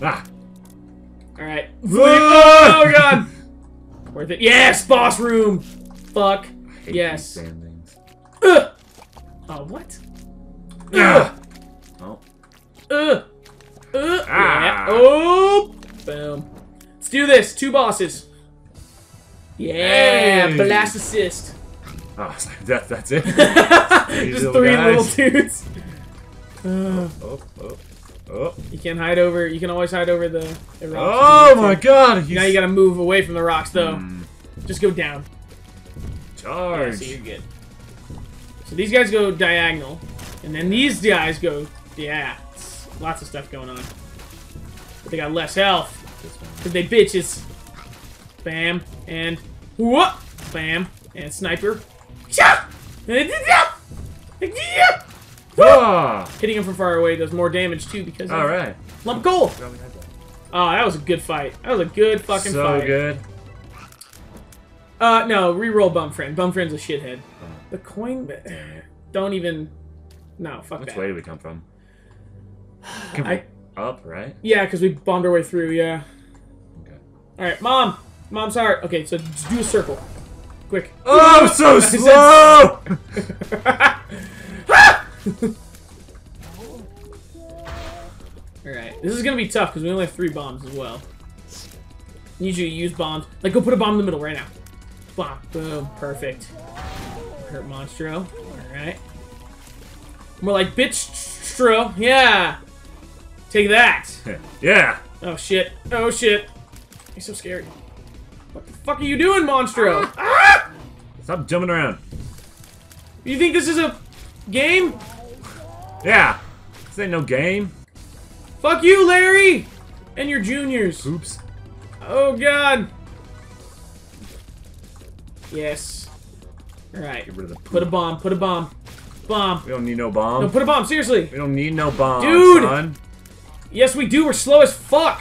Ah! All right. Oh god. Worth it. Yes, boss room. Fuck. Yes. these damn things. Ugh. Oh what? Ah! Oh. Uh. Uh. Yeah. Ah. Oh. Boom. Let's do this. Two bosses. Yeah. Hey. Blastocyst. Oh, so that, that's it. Just little three guys. little dudes. Uh, Oh, oh, oh. you can't hide over. You can always hide over the. the rocks Oh if you need my to. god! He's Now you gotta move away from the rocks though. Hmm. Just go down. Yeah, charge. so you're good. So these guys go diagonal, and then these guys go. Yeah, lots of stuff going on. But they got less health. This one. Cause they bitches. Bam and whoop. Bam and sniper. Cha! Ah! Hitting him from far away does more damage too because of All right. lump gold. Oh, that was a good fight. That was a good fucking so fight. good. Uh, no, reroll bum friend. Bum friend's a shithead. Oh. The coin, don't even. No, fuck Which that. way do we come from? Come I- up, right? Yeah, because we bombed our way through. Yeah. Okay. All right, mom. Mom's heart. Okay, so just do a circle. Quick. Oh, so I said- slow! All right, this is gonna be tough because we only have three bombs as well. Need you to use bombs. Like, go put a bomb in the middle right now. Bomb. Boom. Perfect. Hurt Monstro. All right. More like bitch stro. Yeah. Take that. yeah. Oh shit. Oh shit. He's so scary. What the fuck are you doing, Monstro? Ah! Stop jumping around. You think this is a game? Yeah. This ain't no game. Fuck you, Larry! And your juniors. Oops. Oh god. Yes. Alright. Get rid of the Put a bomb. Put a bomb. Bomb. We don't need no bomb. No, put a bomb. Seriously. we don't need no bomb, Dude! son. Yes, we do. We're slow as fuck.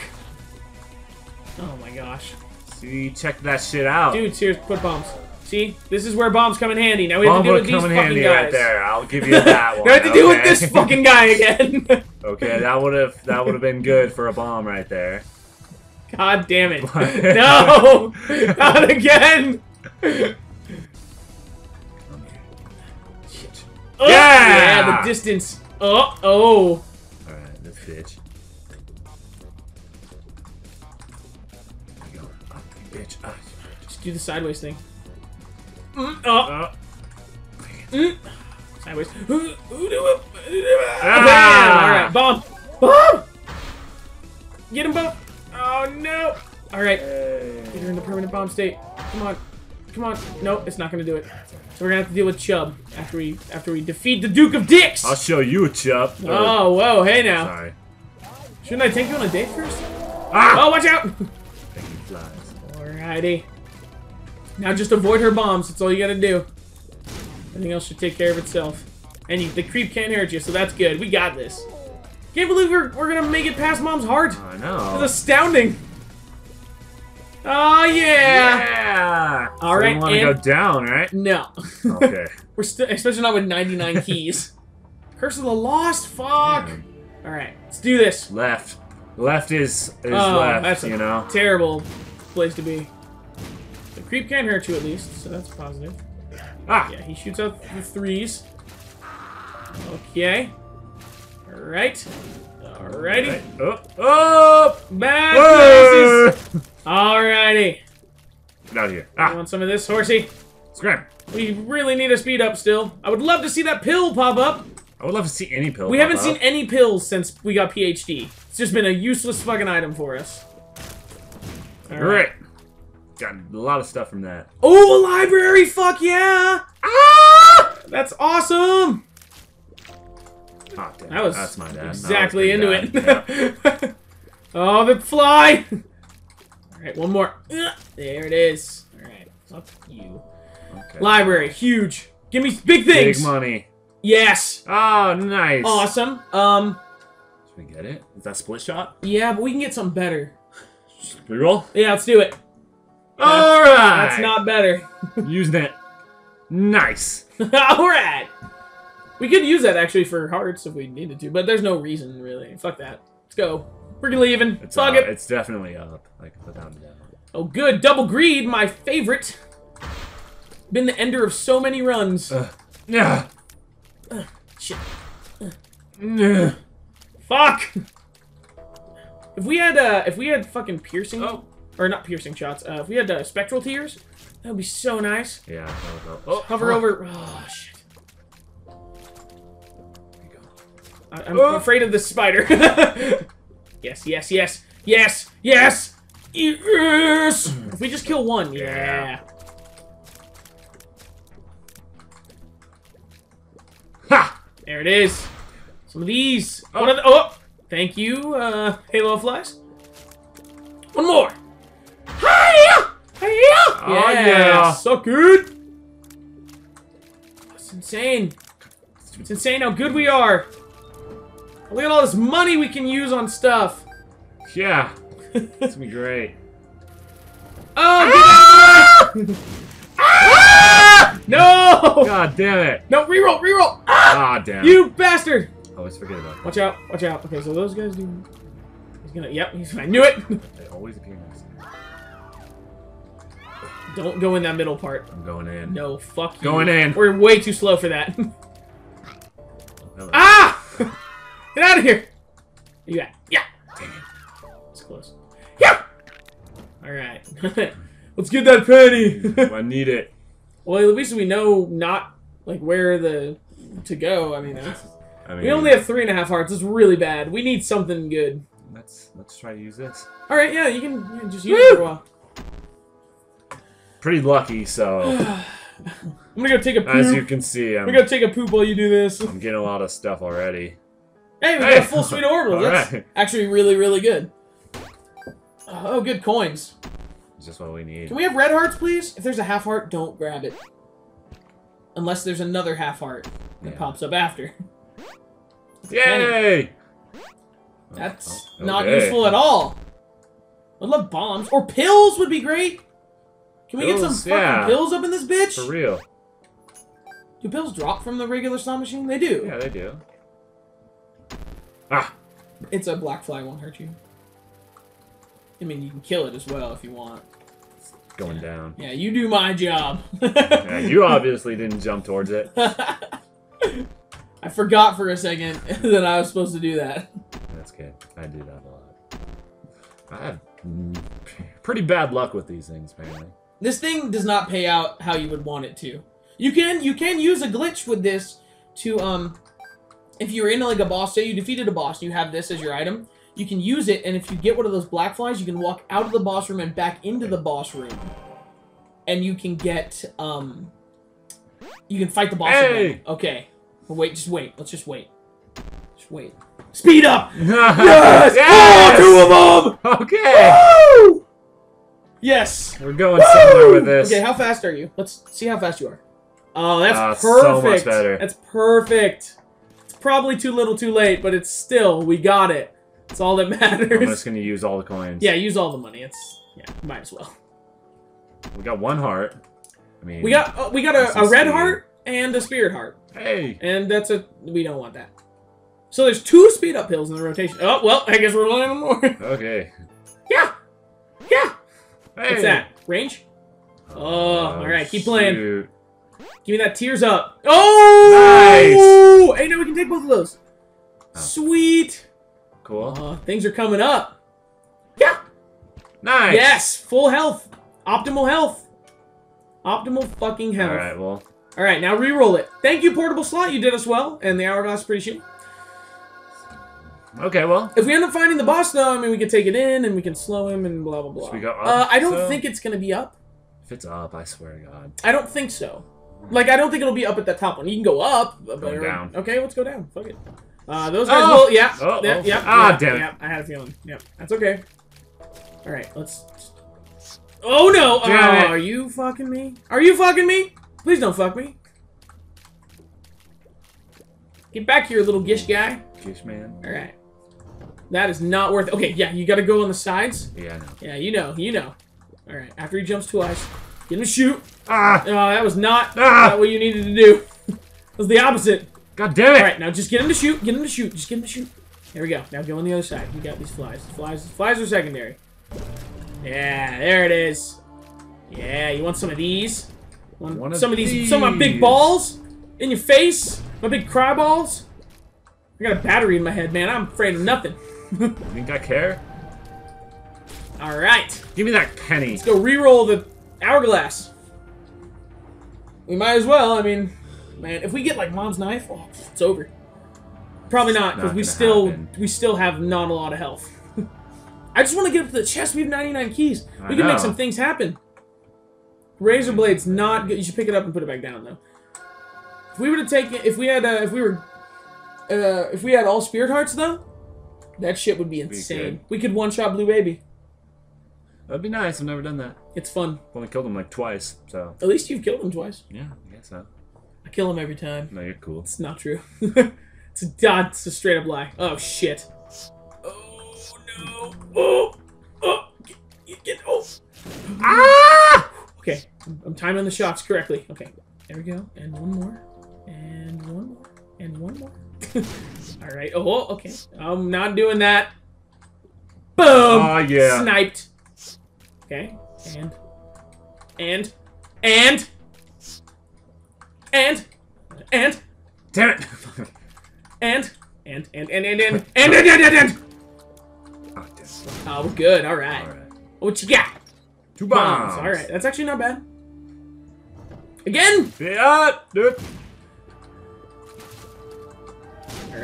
Oh my gosh. See, check that shit out. Dude, seriously, put bombs. See, this is where bombs come in handy. Now we have Bomb to deal with these fucking handy guys. right there. I'll give you that one. we have to deal with this fucking guy again. okay, that would have that would have been good for a bomb right there. God damn it! no, not again. Oh, Yeah! yeah, the distance. Oh, oh. All right, this bitch. Go. Bitch. Ah, Just do the sideways thing. Mm, oh, mm. Sideways. Ah! All right, bomb. Bomb. Get him both. Oh no. All right. Get her in the permanent bomb state. Come on. Come on. Nope, it's not gonna do it. So we're gonna have to deal with Chub after we after we defeat the Duke of Dicks. I'll show you a chup. Oh, whoa, hey now. sorry. Shouldn't I take you on a date first? Ah! Oh, watch out! Thank you. Alrighty. Now just avoid her bombs. That's all you gotta do. Everything else should take care of itself. And you, the creep can't hurt you, so that's good. We got this. Can't believe we're, we're gonna make it past Mom's heart. I know. That's astounding. Oh, yeah! Yeah. All so right, You want to go down, right? No. Okay. we're still, especially not with 99 keys. Curse of the Lost? Fuck! Damn. Alright, let's do this. Left. Left is is Oh, left. that's you know. terrible place to be. Creep can't hurt you at least, so that's positive. Ah. Yeah, he shoots out the threes. Okay. Alright. Alrighty. Right. Oh. Oh. Back Ah! places. Alrighty. Get out of here. You Ah. want some of this, horsey? Scram. We really need a speed up still. I would love to see that pill pop up. I would love to see any pill. We haven't up. seen any pills since we got PhD. It's just been a useless fucking item for us. All right. Got a lot of stuff from that. Oh, a library! Fuck yeah! Ah! That's awesome! Damn. That was That's my dad. Exactly into it. Yeah. oh, the fly! Alright, one more. There it is. Alright, fuck you. Okay. Library, huge. Give me big things! Big money. Yes! Oh, nice. Awesome. Um, Should we get it? Is that split shot? yeah, but we can get something better. Reroll. Yeah, let's do it. All right. That's not better. use that. Nice. Alright! We could use that actually for hearts if we needed to, but there's no reason really. Fuck that. Let's go. We're leaving. It's Fuck uh, it. It's definitely up. Like without a doubt. Oh, good. Double greed, my favorite. Been the ender of so many runs. Uh, yeah. Shit. Yeah. Fuck. If we had, uh, if we had fucking piercing, Oh. Or not piercing shots, uh, if we had uh, spectral tears, that would be so nice. Yeah. that would help. Oh, Hover oh, over. Oh shit. there you go. I, I'm Oh. afraid of the spider. yes, yes, yes, yes, yes, yes. if we just kill one, yeah. Yeah. Ha! There it is. Some of these. Oh. One of the, oh, thank you, uh, Halo Flies. One more. Hiya! Hiya! Oh, yeah. So good. That's insane. It's insane how good we are. Look at all this money we can use on stuff. Yeah. It's gonna be great. Oh, get out of the way! Ah! No! God damn it. No, reroll, reroll! Ah! Ah, damn. You bastard! I always forget about that. Watch out, watch out. Okay, so those guys do. He's gonna. Yep, he's. I knew it! They always appear next to me. Don't go in that middle part. I'm going in. No, fuck you. Going in. We're way too slow for that. Hello. ah! Get out of here! You got. Yeah! Dang it. It's close. Yeah! Alright. Let's get that penny! I need it. well, at least we know not, like, where the. to go. I mean, that's. I mean, We only have three and a half hearts. It's really bad. We need something good. Let's let's try to use this. All right, yeah, you can yeah, just use it for a while. Pretty lucky, so I'm gonna go take a poop. as you can see, I'm I'm, gonna take a poop while you do this. I'm getting a lot of stuff already. Hey, we Hey. got a full suite of orbitals. All That's right. actually really, really good. Oh, good coins. It's just what we need. Can we have red hearts, please? If there's a half heart, don't grab it. Unless there's another half heart that Yeah. pops up after. Yay! Oh, That's Oh, not useful at all. I love bombs. Or pills would be great. Can we get some Pills? fucking Yeah. pills up in this bitch? For real. Do pills drop from the regular slot machine? They do. Yeah, they do. Ah! It's a black fly won't hurt you. I mean, you can kill it as well if you want. Going down. Yeah, you do my job. Yeah, you obviously didn't jump towards it. I forgot for a second that I was supposed to do that. That's good. I do that a lot. I have pretty bad luck with these things, apparently. This thing does not pay out how you would want it to. You can you can use a glitch with this to um if you're in like a boss, say you defeated a boss, you have this as your item, you can use it, and if you get one of those black flies, you can walk out of the boss room and back into the boss room. And you can get um you can fight the boss Hey! again. Okay. But wait, just wait. Let's just wait. Just wait. Speed up! yes! Oh, two of them! Okay! Woo! Yes! We're going somewhere with this. Okay, how fast are you? Let's see how fast you are. Oh, that's Ah, perfect. so much better. That's perfect. It's probably too little, too late, but it's still we got it. It's all that matters. I'm just gonna use all the coins. Yeah, use all the money. It's yeah, might as well. We got one heart. I mean, We got uh, we got a, a red speed. heart and a spirit heart, Hey! and that's a we don't want that. So there's two speed up pills in the rotation. Oh well, I guess we're running more. Okay. yeah. Hey! What's that? Range? Oh, all right, keep playing. shoot. Give me that tears up. Oh! Nice! Hey, now we can take both of those. Oh. Sweet. Cool. Uh, things are coming up. Yeah. Nice! Yes. Full health. Optimal health. Optimal fucking health. Alright, well, All right, now re-roll it. Thank you, portable slot. You did us well, and the hourglass shitty. Okay, well. If we end up finding the boss, though, I mean, we can take it in and we can slow him and blah blah blah. So we go up, uh, I don't so- think it's gonna be up. If it's up, I swear to God. I don't think so. Like, I don't think it'll be up at that top one. You can go up. but- Going down. Okay, let's go down. Fuck it. Uh, those guys Oh! will. Yeah. Oh, yeah, oh. yeah. Ah, yeah, damn it. Yeah, I had a feeling. Yeah, that's okay. All right, let's. Oh no! Oh, are you fucking me? Are you fucking me? Please don't fuck me. Get back here, little gish guy. Gish man. All right. That is not worth. Okay, yeah, you got to go on the sides. Yeah, I know. Yeah, you know, you know. All right. After he jumps twice, get him to shoot. Ah! Oh, that was not, Ah! not what you needed to do. it was the opposite. God damn it! All right, now just get him to shoot. Get him to shoot. Just get him to shoot. There we go. Now go on the other side. You got these flies. Flies. Flies are secondary. Yeah, there it is. Yeah, you want some of these? Want One of some of these, some of my big these. balls in your face? My big cry balls? I got a battery in my head, man. I'm afraid of nothing. You think I care? All right, Give me that penny. let's go re-roll the hourglass. We might as well. I mean, man, if we get like mom's knife, oh, it's over. Probably not because we still happen. we still have not a lot of health. I just want to get up to the chest. We have 99 keys. I We can make some things happen. Razor blade's not good. You should pick it up and put it back down though. If we were to take it, if we had, uh, if we were, uh, if we had all spirit hearts though, that shit would be insane. good. we could one shot blue baby. That'd be nice. I've never done that. It's fun. I've only killed him like twice, so. At least you've killed him twice. Yeah, I guess so. I kill him every time. No, you're cool. It's not true. it's a dot. It's a straight up lie. Oh shit. Oh no. Oh. Oh. Get, get, get oh. Ah! Okay. I'm, I'm timing the shots correctly. Okay. There we go. And one more. And one more. And one more. All right. Oh. Okay. I'm not doing that. Boom. Oh, yeah. Sniped. Okay. And. And. And. And. And. Damn it! And and and and and and and and and and, and, oh, damn. Oh, good. All right. Alright. What you got? Two bombs. All right. That's actually not bad. Again. Yeah, dude.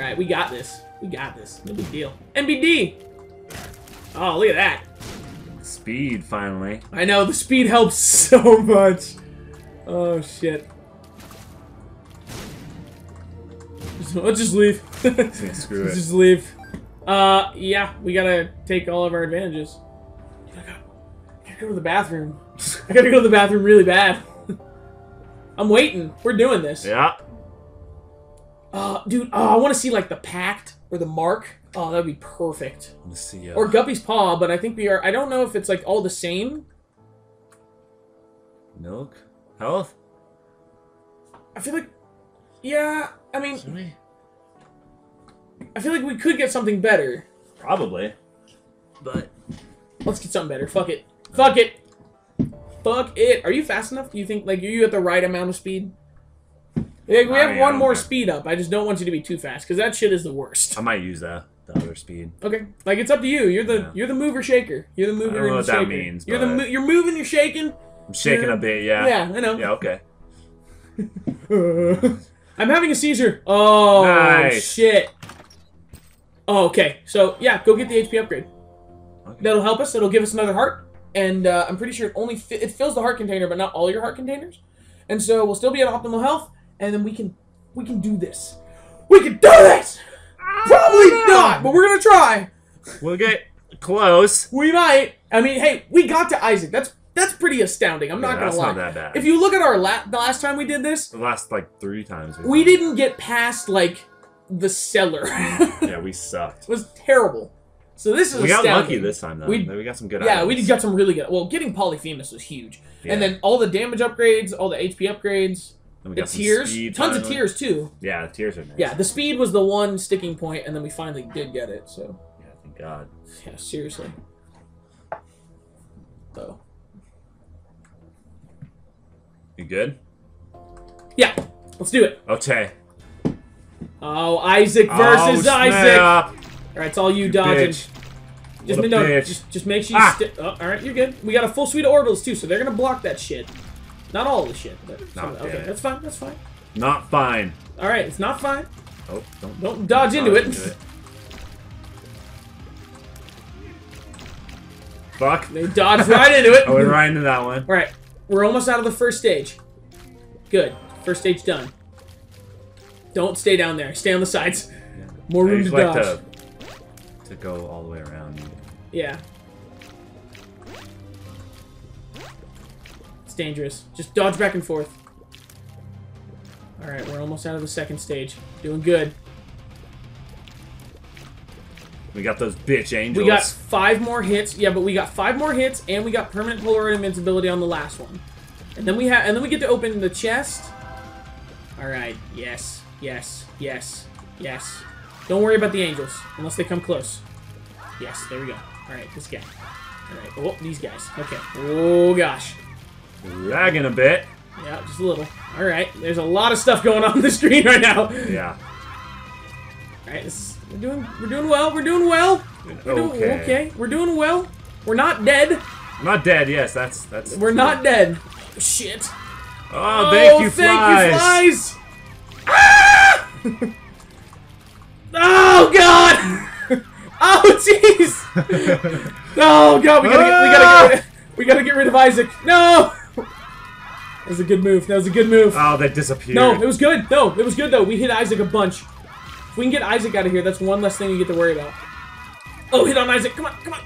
Right. We got this. We got this. No big deal. NBD. Oh, look at that. Speed, finally. I know the speed helps so much. Oh shit. Just- Let's just leave. screw it. Just leave. Uh, yeah, we gotta take all of our advantages. I gotta go, I gotta go to the bathroom. I gotta go to the bathroom really bad. I'm waiting. We're doing this. Yeah. Uh, dude, oh, I want to see like the pact or the mark. Oh, that'd be perfect. Let's see. Uh, Or Guppy's paw, but I think we are. I don't know if it's like all the same. Milk? Health? I feel like, yeah. I mean, Should? I feel like we could get something better. Probably. But Let's get something better. Fuck it. Fuck it. Fuck it. Are you fast enough? Do you think like are you at the right amount of speed? Yeah, we have I one more speed up. I just don't want you to be too fast because that shit is the worst. I might use the the other speed. Okay, like it's up to you. You're the Yeah. you're the mover shaker. You're the mover I don't know and what the that means, You're the mo- you're moving. You're shaking. I'm shaking Yeah. a bit, yeah. Yeah, I know. Yeah, okay. I'm having a seizure. Oh Nice. shit. Oh, okay. So yeah, go get the HP upgrade. Okay. That'll help us. It'll give us another heart, and uh, I'm pretty sure it only fi- it fills the heart container, but not all your heart containers. And so we'll still be at optimal health, and then we can we can do this. We can do this. Probably oh, not, but we're gonna try. We'll get close. We might. I mean, hey, we got to Isaac. That's that's pretty astounding. I'm not Yeah, gonna that's lie. not that bad. If you look at our la- the last time we did this, The last like three times. we didn't get past like the cellar. Mm-hmm. Yeah, we sucked. It was terrible. So this is We got astounding. lucky this time though. We- We, got some good. Yeah, we items. got some really good. Well, getting Polyphemus was huge, Yeah. and then all the damage upgrades, all the HP upgrades, And we the got tears, tons of finally. tears too. Yeah, the tears are nice. Yeah, the speed was the one sticking point, and then we finally did get it. So Yeah, thank God. yeah, seriously. Oh You good? yeah, let's do it. Okay. Oh, Isaac versus oh, Isaac. All right, it's all you dodging. Bitch. Just, no, just, just make sure you Ah. oh, all right, you're good. We got a full suite of orbitals too, so they're gonna block that shit. Not all of the shit, but some, Not okay, that's fine. That's fine. Not fine. All right, it's not fine. Oh, don't Don't dodge into it. Fuck. They dodged right into it. I went right into that one. All right, we're almost out of the first stage. Good, first stage done. Don't stay down there. Stay on the sides. Yeah. More room to usually dodge. to, to go all the way around. Yeah. It's dangerous. Just dodge back and forth. Alright, we're almost out of the second stage. Doing good. We got those bitch angels. We got five more hits. Yeah, but we got five more hits, and we got permanent Polaroid invincibility on the last one. And then we have, and then we get to open the chest. All right. Yes. Yes. Yes. Yes. Don't worry about the angels unless they come close. Yes. There we go. All right. This guy. All right. Oh, these guys. Okay. Oh gosh. Lagging a bit. Yeah, just a little. All right. There's a lot of stuff going on the screen right now. Yeah. All right, This is, we're doing. We're doing well. We're doing well. We're doing, Okay. okay. We're doing well. We're not dead. I'm not dead. Yes, that's that's. We're not dead. Shit. Oh, thank you, thank flies. you, flies. Ah! oh god. oh jeez. Oh god, we gotta get, we gotta get we gotta get rid of Isaac. No. That was a good move. That was a good move. Oh, they disappeared. No, it was good. No, it was good though. We hit Isaac a bunch. If we can get Isaac out of here, that's one less thing you get to worry about. Oh, hit on Isaac. Come on, come on.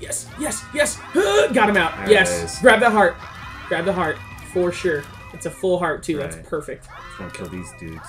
Yes, yes, yes. Got him out. There yes. Grab that heart. Grab the heart. For sure. It's a full heart too. That's Right. perfect. Just want to kill these dudes.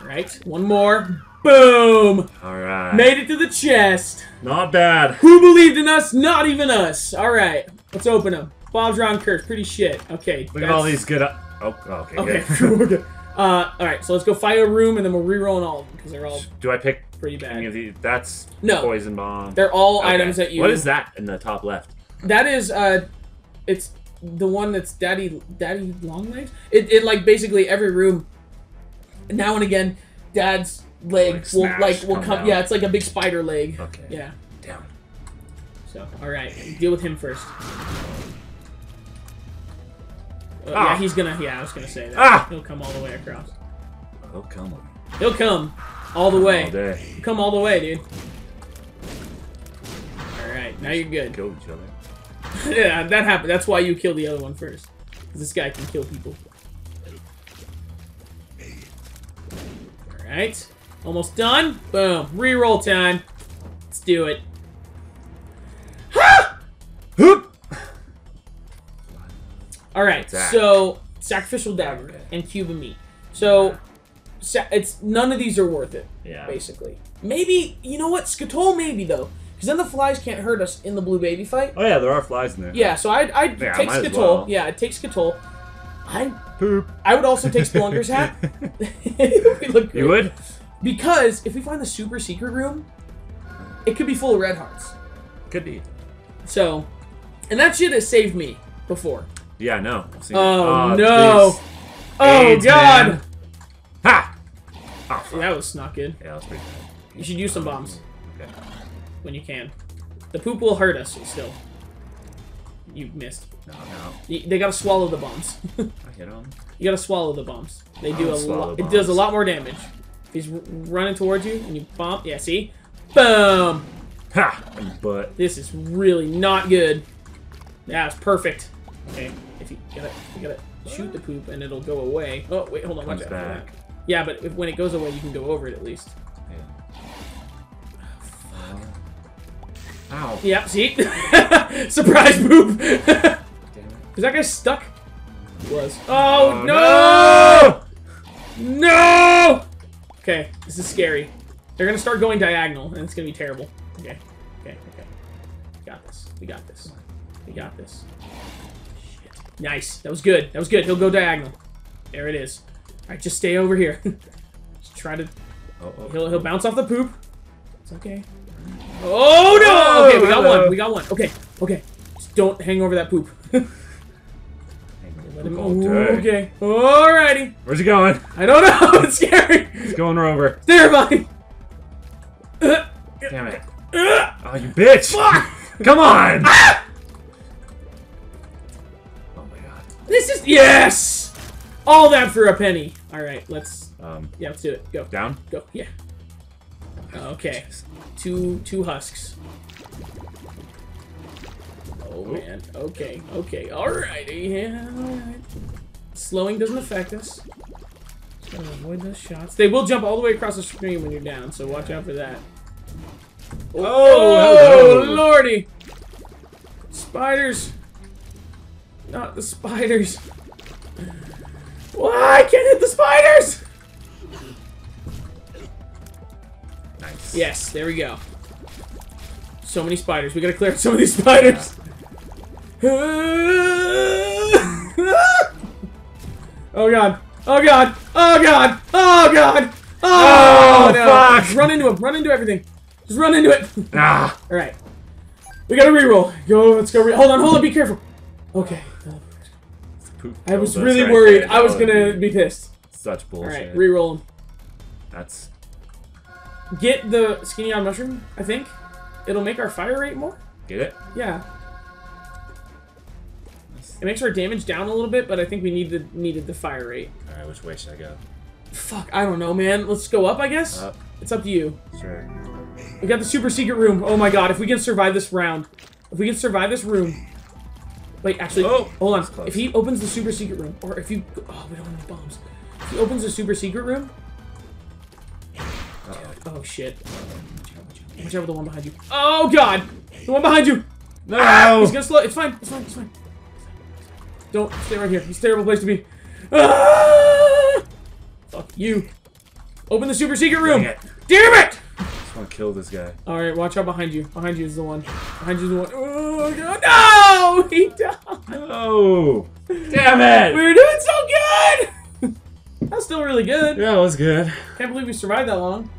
All right. One more. Boom. All right. Made it to the chest. Not bad. Who believed in us? Not even us. All right. Let's open them. Bob's round curse. Pretty shit. Okay. Look at all these good. Oh, okay. Okay. good. Uh, all right. So let's go fight a room, and then we'll re-roll all of them because they're all Do I pick pretty bad. these? That's No. poison bomb. They're all Okay. items that you. What is that in the top left? That is uh, it's the one that's Daddy Daddy Longlegs. It it like basically every room. Now and again, Dad's leg Like will like will come come. Yeah, it's like a big spider leg. Okay. Yeah. Down. So all right, deal with him first. Uh, Ah. Yeah, he's gonna. Yeah, I was gonna say that. Ah. He'll come all the way across. Oh, come on. He'll come all the way. All day. Come all the way, dude. All right, now you're good. Kill each other. yeah, that happened. That's why you kill the other one first. 'Cause this guy can kill people. Alright. Almost done. Boom. Reroll time. Let's do it. Hoop. Alright, that? so sacrificial dagger and cube of meat. So sa- it's none of these are worth it, Yeah. basically. Maybe you know what? Skatole maybe though. Because then the flies can't hurt us in the blue baby fight. Oh yeah, there are flies in there. Yeah, so I'd, I'd Yeah, take as Skatole. well. Yeah, I'd take Skatole. I Poop. I would also take Spelunker's hat. we look You would? Because if we find the super secret room, it could be full of red hearts. Could be. So, and that shit has saved me before. Yeah, no. I've seen. Oh, Ah, no. Oh AIDS, god! man. Ha! Oh, fuck. That was not good. Yeah, that was pretty bad. You should use some bombs Okay. when you can. The poop will hurt us still. You missed. No, no. You- They gotta swallow the bombs. I hit him. you gotta swallow the bombs. They do I'll a lot. It does a lot more damage. If he's r- running towards you and you bomb, yeah, see, boom. Ha! But This is really not good. That's perfect. Okay, if you gotta, you gotta shoot the poop and it'll go away. Oh wait, hold on, watch comes out. back. Yeah, but if, when it goes away, you can go over it at least. Yeah. Ow. Yeah, see, surprise poop. Damn it. Is that guy stuck? He was. Oh, Oh, no! No! Okay, this is scary. They're gonna start going diagonal, and it's gonna be terrible. Okay, okay, okay. We got this. We got this. We got this. Nice. That was good. That was good. He'll go diagonal. There it is. All right, just stay over here. just try to. Oh, oh. He'll he'll bounce off the poop. It's okay. Oh no! Okay, we got hello. one. We got one. Okay, okay. Just don't hang over that poop. Let him. All okay. Alrighty. Where's he going? I don't know. It's scary. He's going over. Terrifying. Uh, Damn it. Oh, you bitch! Come on! Ah! This is yes. All that for a penny. All right, let's. Um, Yeah, let's do it. Go. down? Go. Yeah. Okay. Two two husks. Oh man. Okay. Okay. Alrighty. Yeah. Alright. Slowing doesn't affect us. Just gotta avoid those shots. They will jump all the way across the screen when you're down, so watch out for that. Oh, hello. lordy! Spiders. Not the spiders. Why? I can't hit the spiders! Nice. Yes, there we go. So many spiders. We gotta clear out some of these spiders. oh god. Oh god. Oh god. Oh god. Oh, Oh, no. fuck. Just run into him. Run into everything. Just run into it. Ah! All right. We gotta reroll. Go. Let's go. Re hold on. Hold on. Be careful. Okay. Poop I was really right worried. there. I was gonna be be pissed. Such bullshit. right. Reroll him. That's. Get the skinny on mushroom. I think it'll make our fire rate more. Get it? Yeah. It makes our damage down a little bit, but I think we need the needed the fire rate. Alright, which way should I go? Fuck, I don't know, man. Let's go up, I guess. Up. It's up to you. Sure. We got the super secret room. Oh my god, if we can survive this round, if we can survive this room. Wait, actually, Oh, hold on. If he opens the super secret room, or if you, oh, we don't have any bombs. If he opens the super secret room. Uh-oh. Oh shit. Watch out with the one behind you. Oh god, the one behind you. No! He's gonna slow. It's fine. It's fine. It's fine. Don't stay right here. It's a terrible place to be. Ah! Fuck you. Open the super secret room. Dang it. Damn it! I just want to kill this guy. All right, watch out behind you. Behind you is the one. Behind you is the one. Oh god! No! He died. No! Damn it! We were doing so good. That's still really good. Yeah, that was good. Can't believe we survived that long.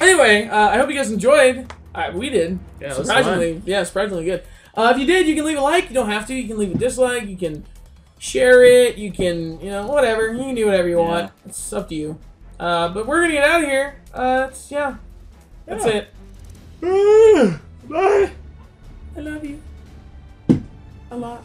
Anyway, uh, I hope you guys enjoyed. Uh, we did. Yeah, it was surprisingly, yeah, surprisingly good. Uh, if you did, you can leave a like. You don't have to. You can leave a dislike. You can share it. You can, you know, whatever. You can do whatever you Yeah. want. It's up to you. Uh, but we're gonna get out of here. Uh, it's, yeah, that's Yeah. it. Bye! I love you a lot.